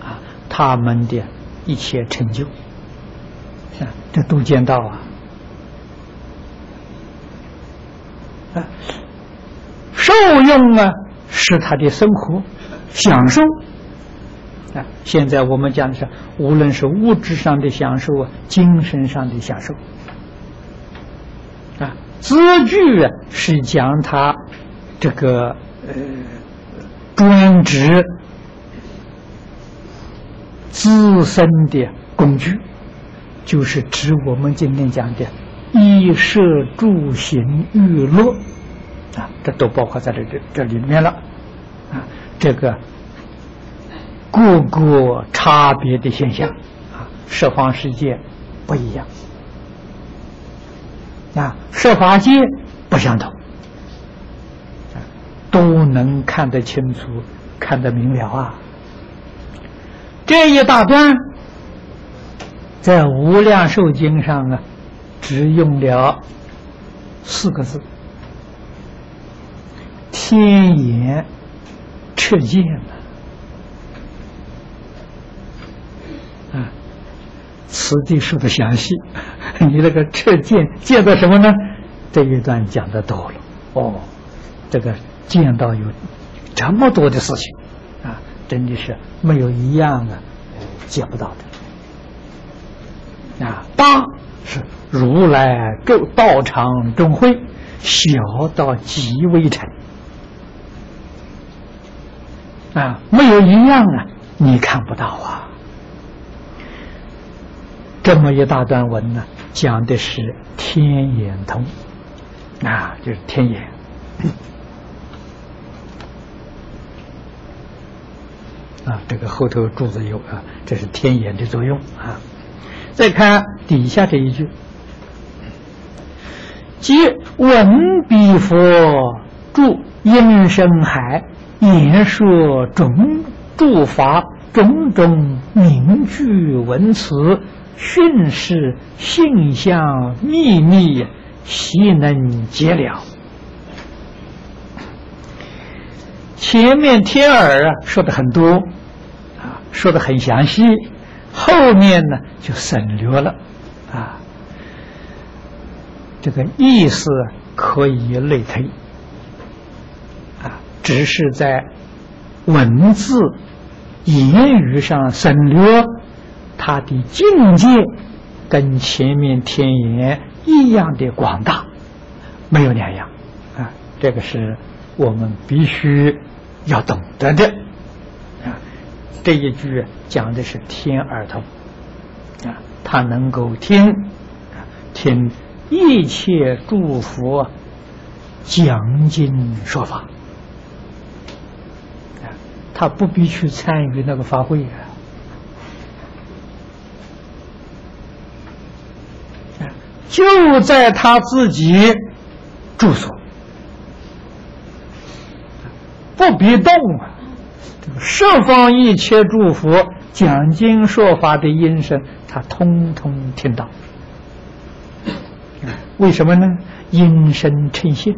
啊，他们的一切成就。啊，这都见到啊。啊，受用啊是他的生活享受啊。现在我们讲的是，无论是物质上的享受啊，精神上的享受啊，资具是讲他这个呃专职自身的工具，就是指我们今天讲的衣食住行娱乐啊，这都包括在这这这里面了啊。这个各个差别的现象啊，十方世界不一样啊，十法界不相同，都能看得清楚，看得明了啊。这一大段在《无量寿经》上啊，只用了四个字：“天眼彻见”了，此地说的详细。[LAUGHS] 你那个彻见见到什么呢？这一段讲的多了哦，这个见到有这么多的事情啊。真的是没有一样的见不到的啊！八是如来够道场中会，小到极微尘啊，没有一样啊，你看不到啊！这么一大段文呢，讲的是天眼通啊，就是天眼。啊，这个后头柱子有啊，这是天眼的作用啊。再看底下这一句，即闻彼佛住音声海，言说种诸法种种名句文词，训示性相秘密，悉能解了。前面天耳说的很多，啊说的很详细，后面呢就省略了，啊，这个意思可以类推，啊，只是在文字言语上省略，他的境界跟前面天言一样的广大，没有两样，啊，这个是我们必须。要懂得的。啊，这一句讲的是天耳通啊，他能够听，听一切诸佛讲经说法。啊，他不必去参与那个法会啊，就在他自己住所。不必动啊！十方一切诸佛讲经说法的音声，他通通听到。为什么呢？音声称性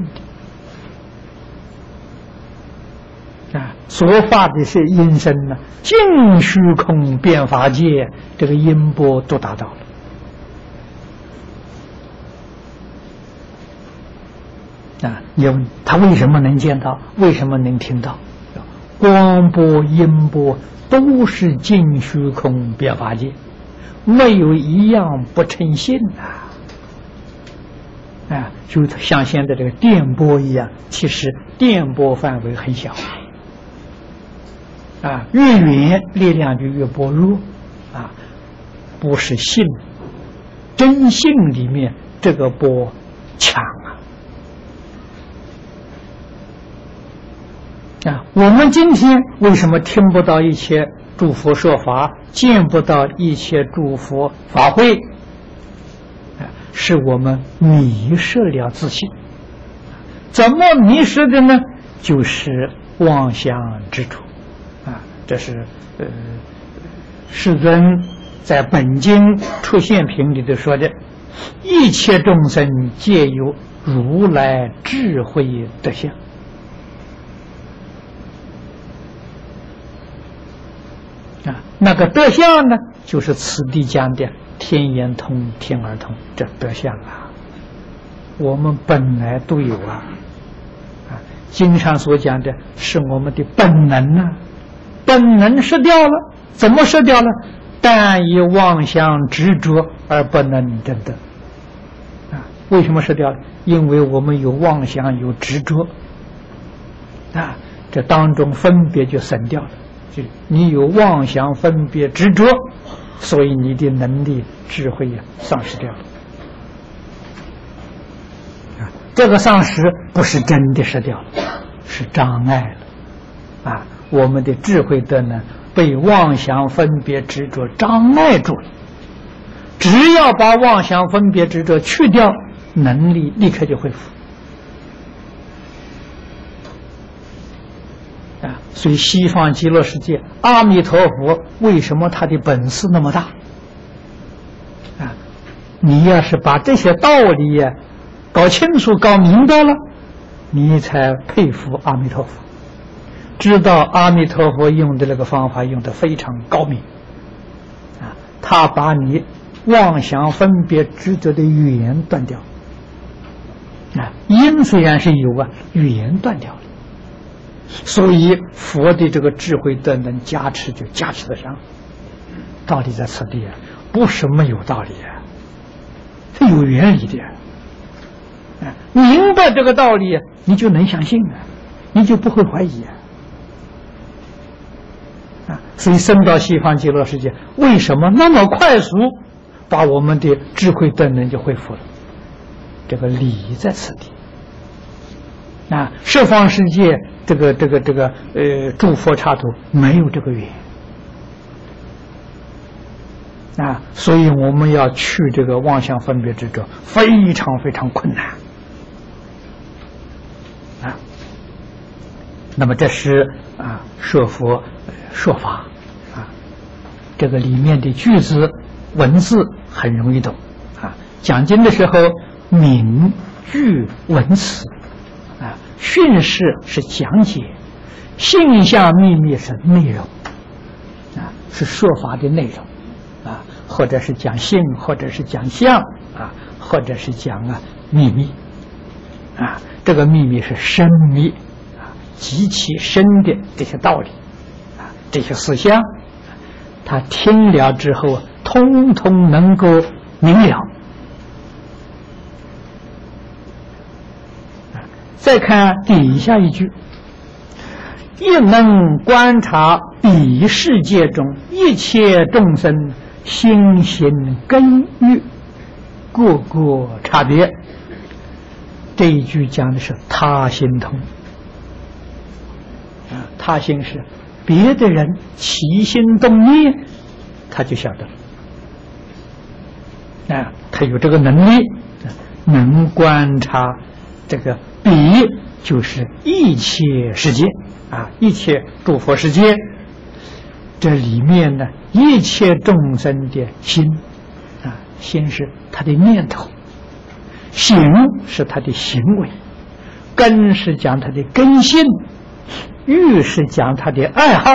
的啊，所发的是音声呢，尽虚空变法界，这个音波都达到了。啊，有他为什么能见到？为什么能听到？光波、音波都是尽虚空变法界，没有一样不成性啊！啊，就像现在这个电波一样，其实电波范围很小，啊，越远力量就越薄弱，啊，不是性，真性里面这个波强。啊，我们今天为什么听不到一切诸佛说法，见不到一切诸佛法会？啊，是我们迷失了自信。怎么迷失的呢？就是妄想之处。啊，这是呃，世尊在本经出现品里头说的：一切众生皆有如来智慧德相。啊，那个德相呢，就是此地讲的天眼通、天耳通这德相啊，我们本来都有啊。啊经上所讲的是我们的本能啊，本能失掉了，怎么失掉了？但以妄想执着而不能真得。啊，为什么失掉了？因为我们有妄想，有执着，啊，这当中分别就省掉了。就你有妄想、分别、执着，所以你的能力、智慧呀丧失掉了。这个丧失不是真的失掉了，是障碍了。啊，我们的智慧的呢，被妄想、分别、执着障碍住了。只要把妄想、分别、执着去掉，能力立刻就恢复。啊，所以西方极乐世界，阿弥陀佛为什么他的本事那么大？啊，你要是把这些道理呀搞清楚、搞明白了，你才佩服阿弥陀佛，知道阿弥陀佛用的那个方法用的非常高明。啊，他把你妄想、分别、执着的语言断掉。啊，因虽然是有啊，语言断掉了。所以佛的这个智慧的能加持，就加持得上。道理在此地啊，不是没有道理啊，是有原理的。明白这个道理，你就能相信啊，你就不会怀疑啊。啊，所以升到西方极乐世界，为什么那么快速，把我们的智慧等能就恢复了？这个理在此地。啊，十方世界这个这个这个呃，诸佛刹土没有这个缘啊，所以我们要去这个妄想分别之中，非常非常困难啊。那么这是啊，说佛说法啊，这个里面的句子文字很容易懂啊。讲经的时候，名句文词。训示是讲解，性相秘密是内容，啊，是说法的内容，啊，或者是讲性，或者是讲相，啊，或者是讲啊秘密，啊，这个秘密是深密，啊，极其深的这些道理，啊，这些思想，他听了之后，通通能够明了。再看底下一句，一能观察彼世界中一切众生心行根欲各个差别。这一句讲的是他心通啊，他心是别的人起心动念，他就晓得啊，他有这个能力，能观察这个。比就是一切世界啊，一切诸佛世界，这里面呢，一切众生的心啊，心是他的念头，行是他的行为，根是讲他的根性，欲是讲他的爱好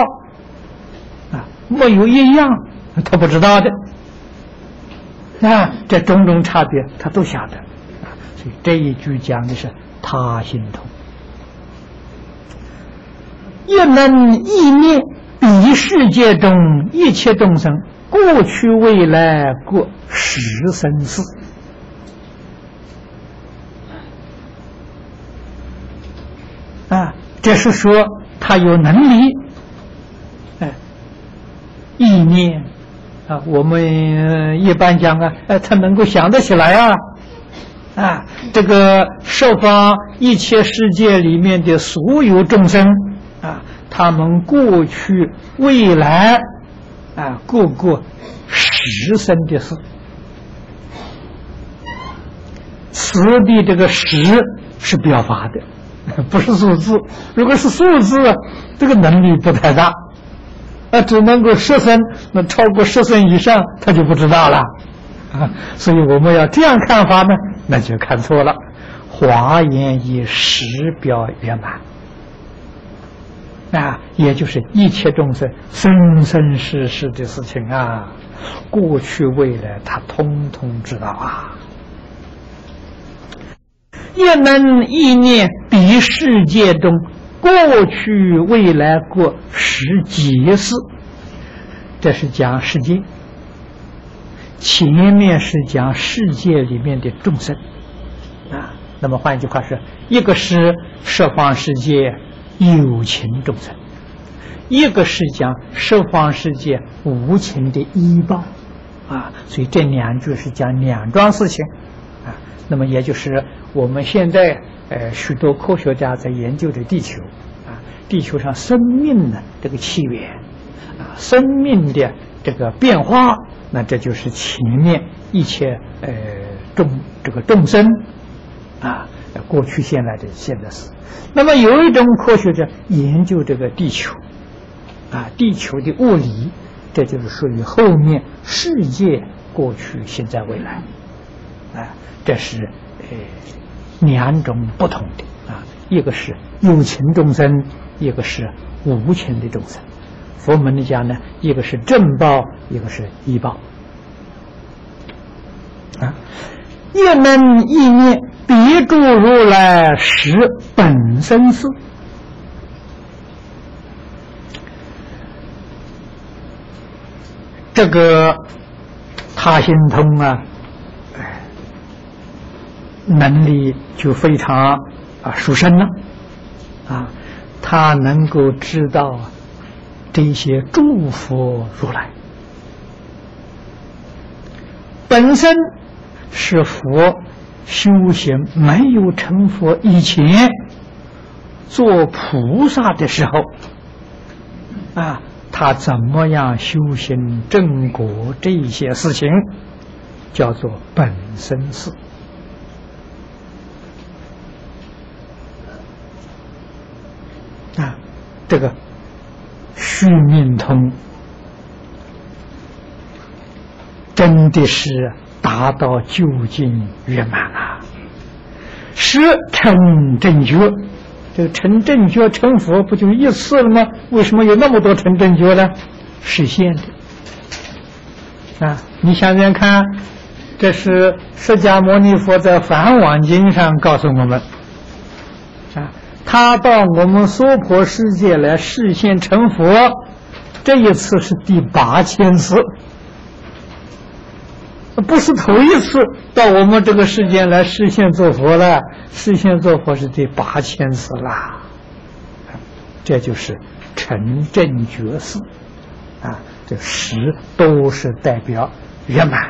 啊，没有一样他不知道的啊，这种种差别他都晓得啊，所以这一句讲的是。他心通，亦能意念彼世界中一切众生过去未来过十生世啊，这是说他有能力，哎，意念啊，我们一般讲啊，哎，他能够想得起来啊。啊，这个十方一切世界里面的所有众生啊，他们过去、未来啊，过过十生的事。此的这个十是表法的，[LAUGHS] 不是数字。如果是数字，这个能力不太大，啊，只能够十生，那超过十生以上，他就不知道了啊。所以我们要这样看法呢。那就看错了，华严以实表圆满啊，也就是一切众生生生世世的事情啊，过去未来他通通知道啊，也能意念彼以世界中过去、未来过十劫事，这是讲世界。前面是讲世界里面的众生啊。那么换一句话说，一个是十方世界有情众生，一个是讲十方世界无情的依报啊。所以这两句是讲两桩事情啊。那么也就是我们现在呃许多科学家在研究的地球啊，地球上生命的这个起源啊，生命的这个变化，那这就是前面一切呃众这个众生。啊，过去、现在的、现在是。那么有一种科学家研究这个地球，啊，地球的物理，这就是属于后面世界过去、现在、未来，啊，这是呃两种不同的啊，一个是有情众生，一个是无情的众生。佛门里讲呢，一个是正报，一个是医报，啊，一能意念。别住如来实本身是，这个他心通啊，能力就非常啊殊胜了啊，他能够知道啊这些诸佛如来本身是佛。修行没有成佛以前，做菩萨的时候，啊，他怎么样修行正果这些事情，叫做本身事。啊，这个续命通，真的是。达到究竟圆满了！是成正觉，这个成正觉成佛不就一次了吗？为什么有那么多成正觉呢？实现的啊！你想想看，这是释迦牟尼佛在《梵网经》上告诉我们，他到我们娑婆世界来实现成佛，这一次是第八千次。不是头一次到我们这个世间来实现做佛了，实现做佛是第八千次啦。这就是成正觉寺啊，这十都是代表圆满。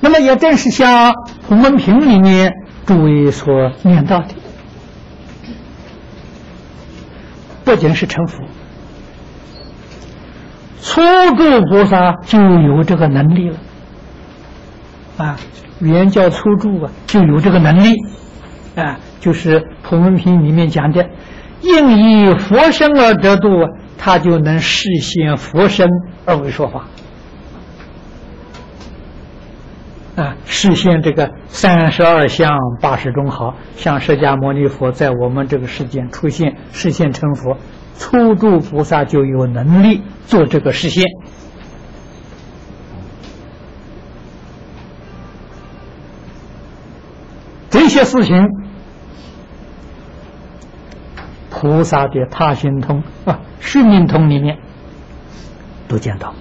那么也正是像《普门品》里面诸位所念到的，不仅是成佛。初住菩萨就有这个能力了，啊，原叫初住啊，就有这个能力，啊，就是《普门品》里面讲的，应以佛身而得度，他就能实现佛身而为说法，啊，实现这个三十二相八十种好，像释迦牟尼佛在我们这个世间出现，实现成佛。初住菩萨就有能力做这个实现，这些事情，菩萨的他心通啊、须命通里面都见到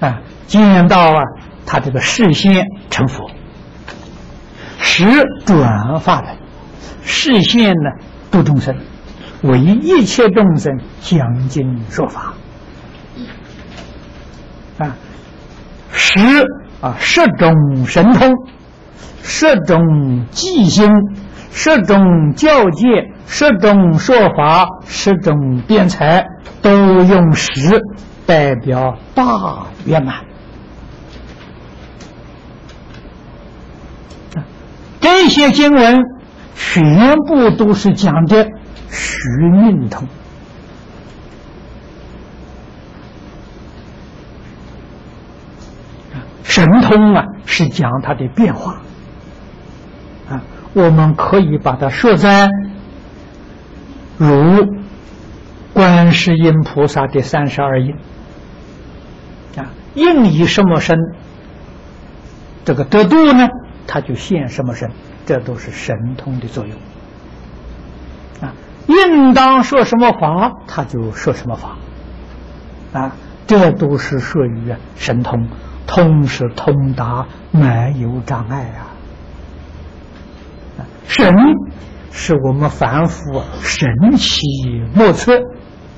啊，见到啊，他这个事先成佛，实转法门，视线呢度众生。为一切众生讲经说法，啊，十啊十种神通，十种记心，十种教戒，十种说法，十种辩才，都用十代表大圆满。这些经文全部都是讲的。虚命通神通啊，是讲它的变化啊，我们可以把它说在如观世音菩萨的三十二应啊，应以什么身这个得度呢？他就现什么身，这都是神通的作用。啊，应当说什么法，他就说什么法。啊，这都是属于神通，通是通达，没有障碍啊。神是我们凡夫神奇莫测，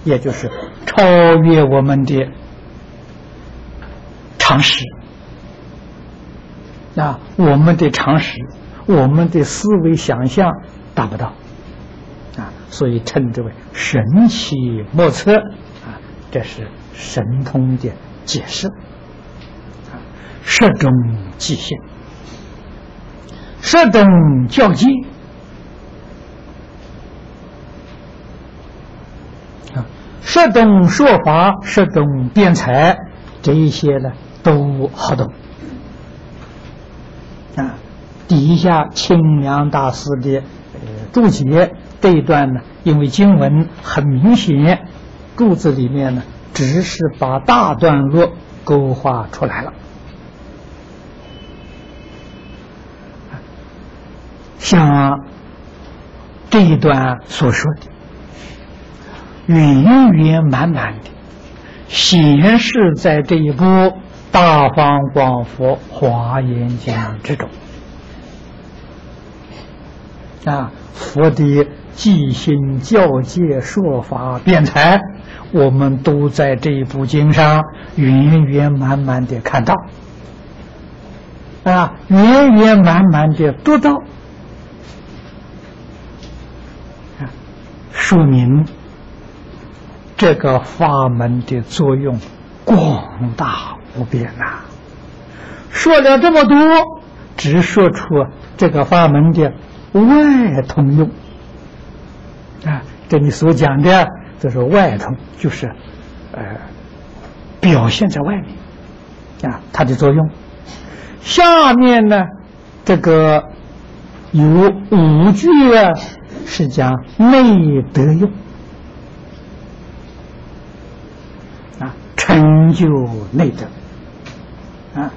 也就是超越我们的常识。啊，我们的常识，我们的思维想象达不到，啊，所以称之为神奇莫测，啊，这是神通的解释，啊，十种即性，十种教机，啊，十种说法，十种辩才，这一些呢都好懂。啊，底下清凉大师的呃注解这一段呢，因为经文很明显，注字里面呢只是把大段落勾画出来了，像这一段所说的，圆圆满满的，显示在这一部。大方广佛华严经之中啊，佛的即心教界说法辩才，我们都在这一部经上圆圆满满的看到。啊，圆圆满满的读到。啊，说明这个法门的作用广大。不变呐！说了这么多，只说出这个法门的外通用啊。这里所讲的这是外通，就是呃表现在外面啊，它的作用。下面呢，这个有五句啊，是讲内德用。啊，成就内德。啊，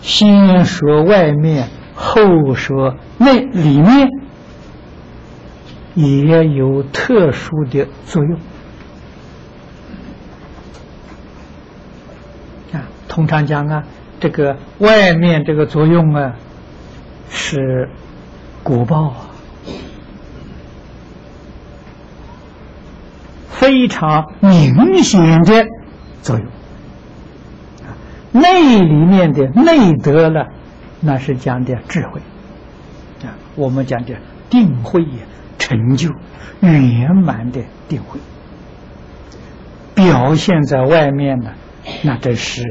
先说外面，后说内里面，也有特殊的作用。啊，通常讲啊，这个外面这个作用啊，是果报啊，非常明显的作用。内里面的内德呢，那是讲的智慧啊，我们讲的定慧成就圆满的定慧，表现在外面呢，那真是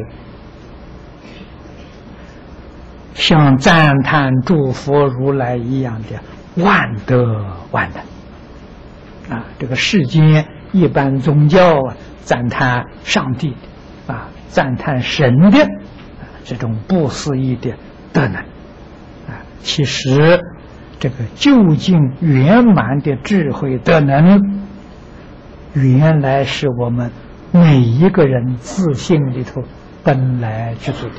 像赞叹诸佛如来一样的万德万能啊！这个世间一般宗教啊，赞叹上帝啊。赞叹神的这种不思议的德能啊，其实这个究竟圆满的智慧德能，原来是我们每一个人自信里头本来就做的。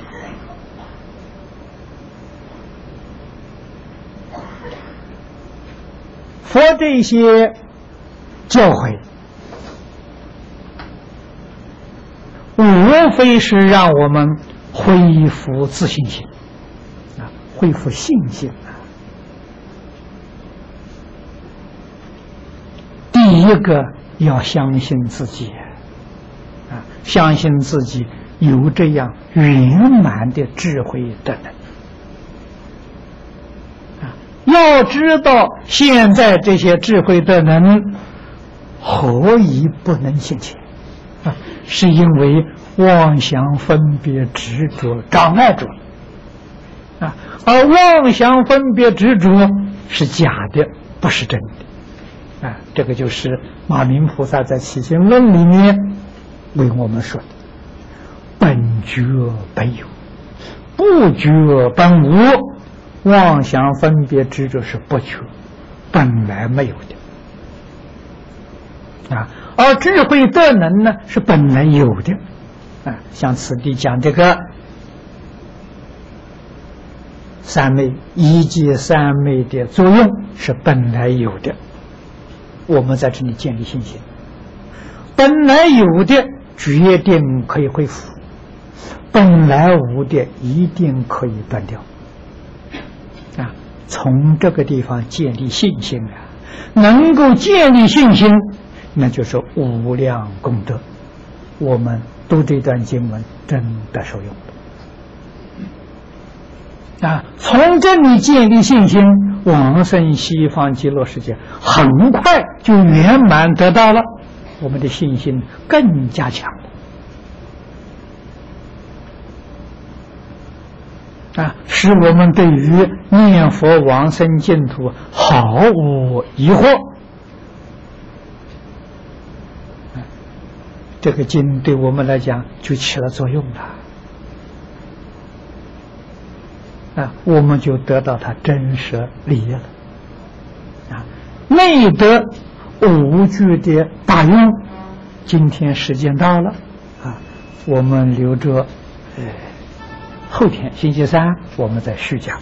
佛这些教诲。无非是让我们恢复自信心啊，恢复信心啊。第一个要相信自己啊，相信自己有这样圆满的智慧的能啊。要知道，现在这些智慧的人，何以不能现前？是因为妄想分别执着障碍住了啊，而妄想分别执着是假的，不是真的啊。这个就是马明菩萨在《起心论》里面为我们说的：“本觉本有，不觉本无。妄想分别执着是不觉，本来没有的啊。”而智慧德能呢，是本来有的，啊，像此地讲这个三昧以及三昧的作用是本来有的，我们在这里建立信心。本来有的决定可以恢复，本来无的一定可以断掉。啊，从这个地方建立信心啊，能够建立信心，那就是无量功德。我们读这段经文真的受用。啊，从这里建立信心，往生西方极乐世界很快就圆满得到了，我们的信心更加强啊，使我们对于念佛往生净土毫无疑惑。这个经对我们来讲就起了作用了。啊，我们就得到他真实利益了。啊，内得无惧的大用。今天时间到了，啊，我们留着，呃，后天星期三我们再续讲。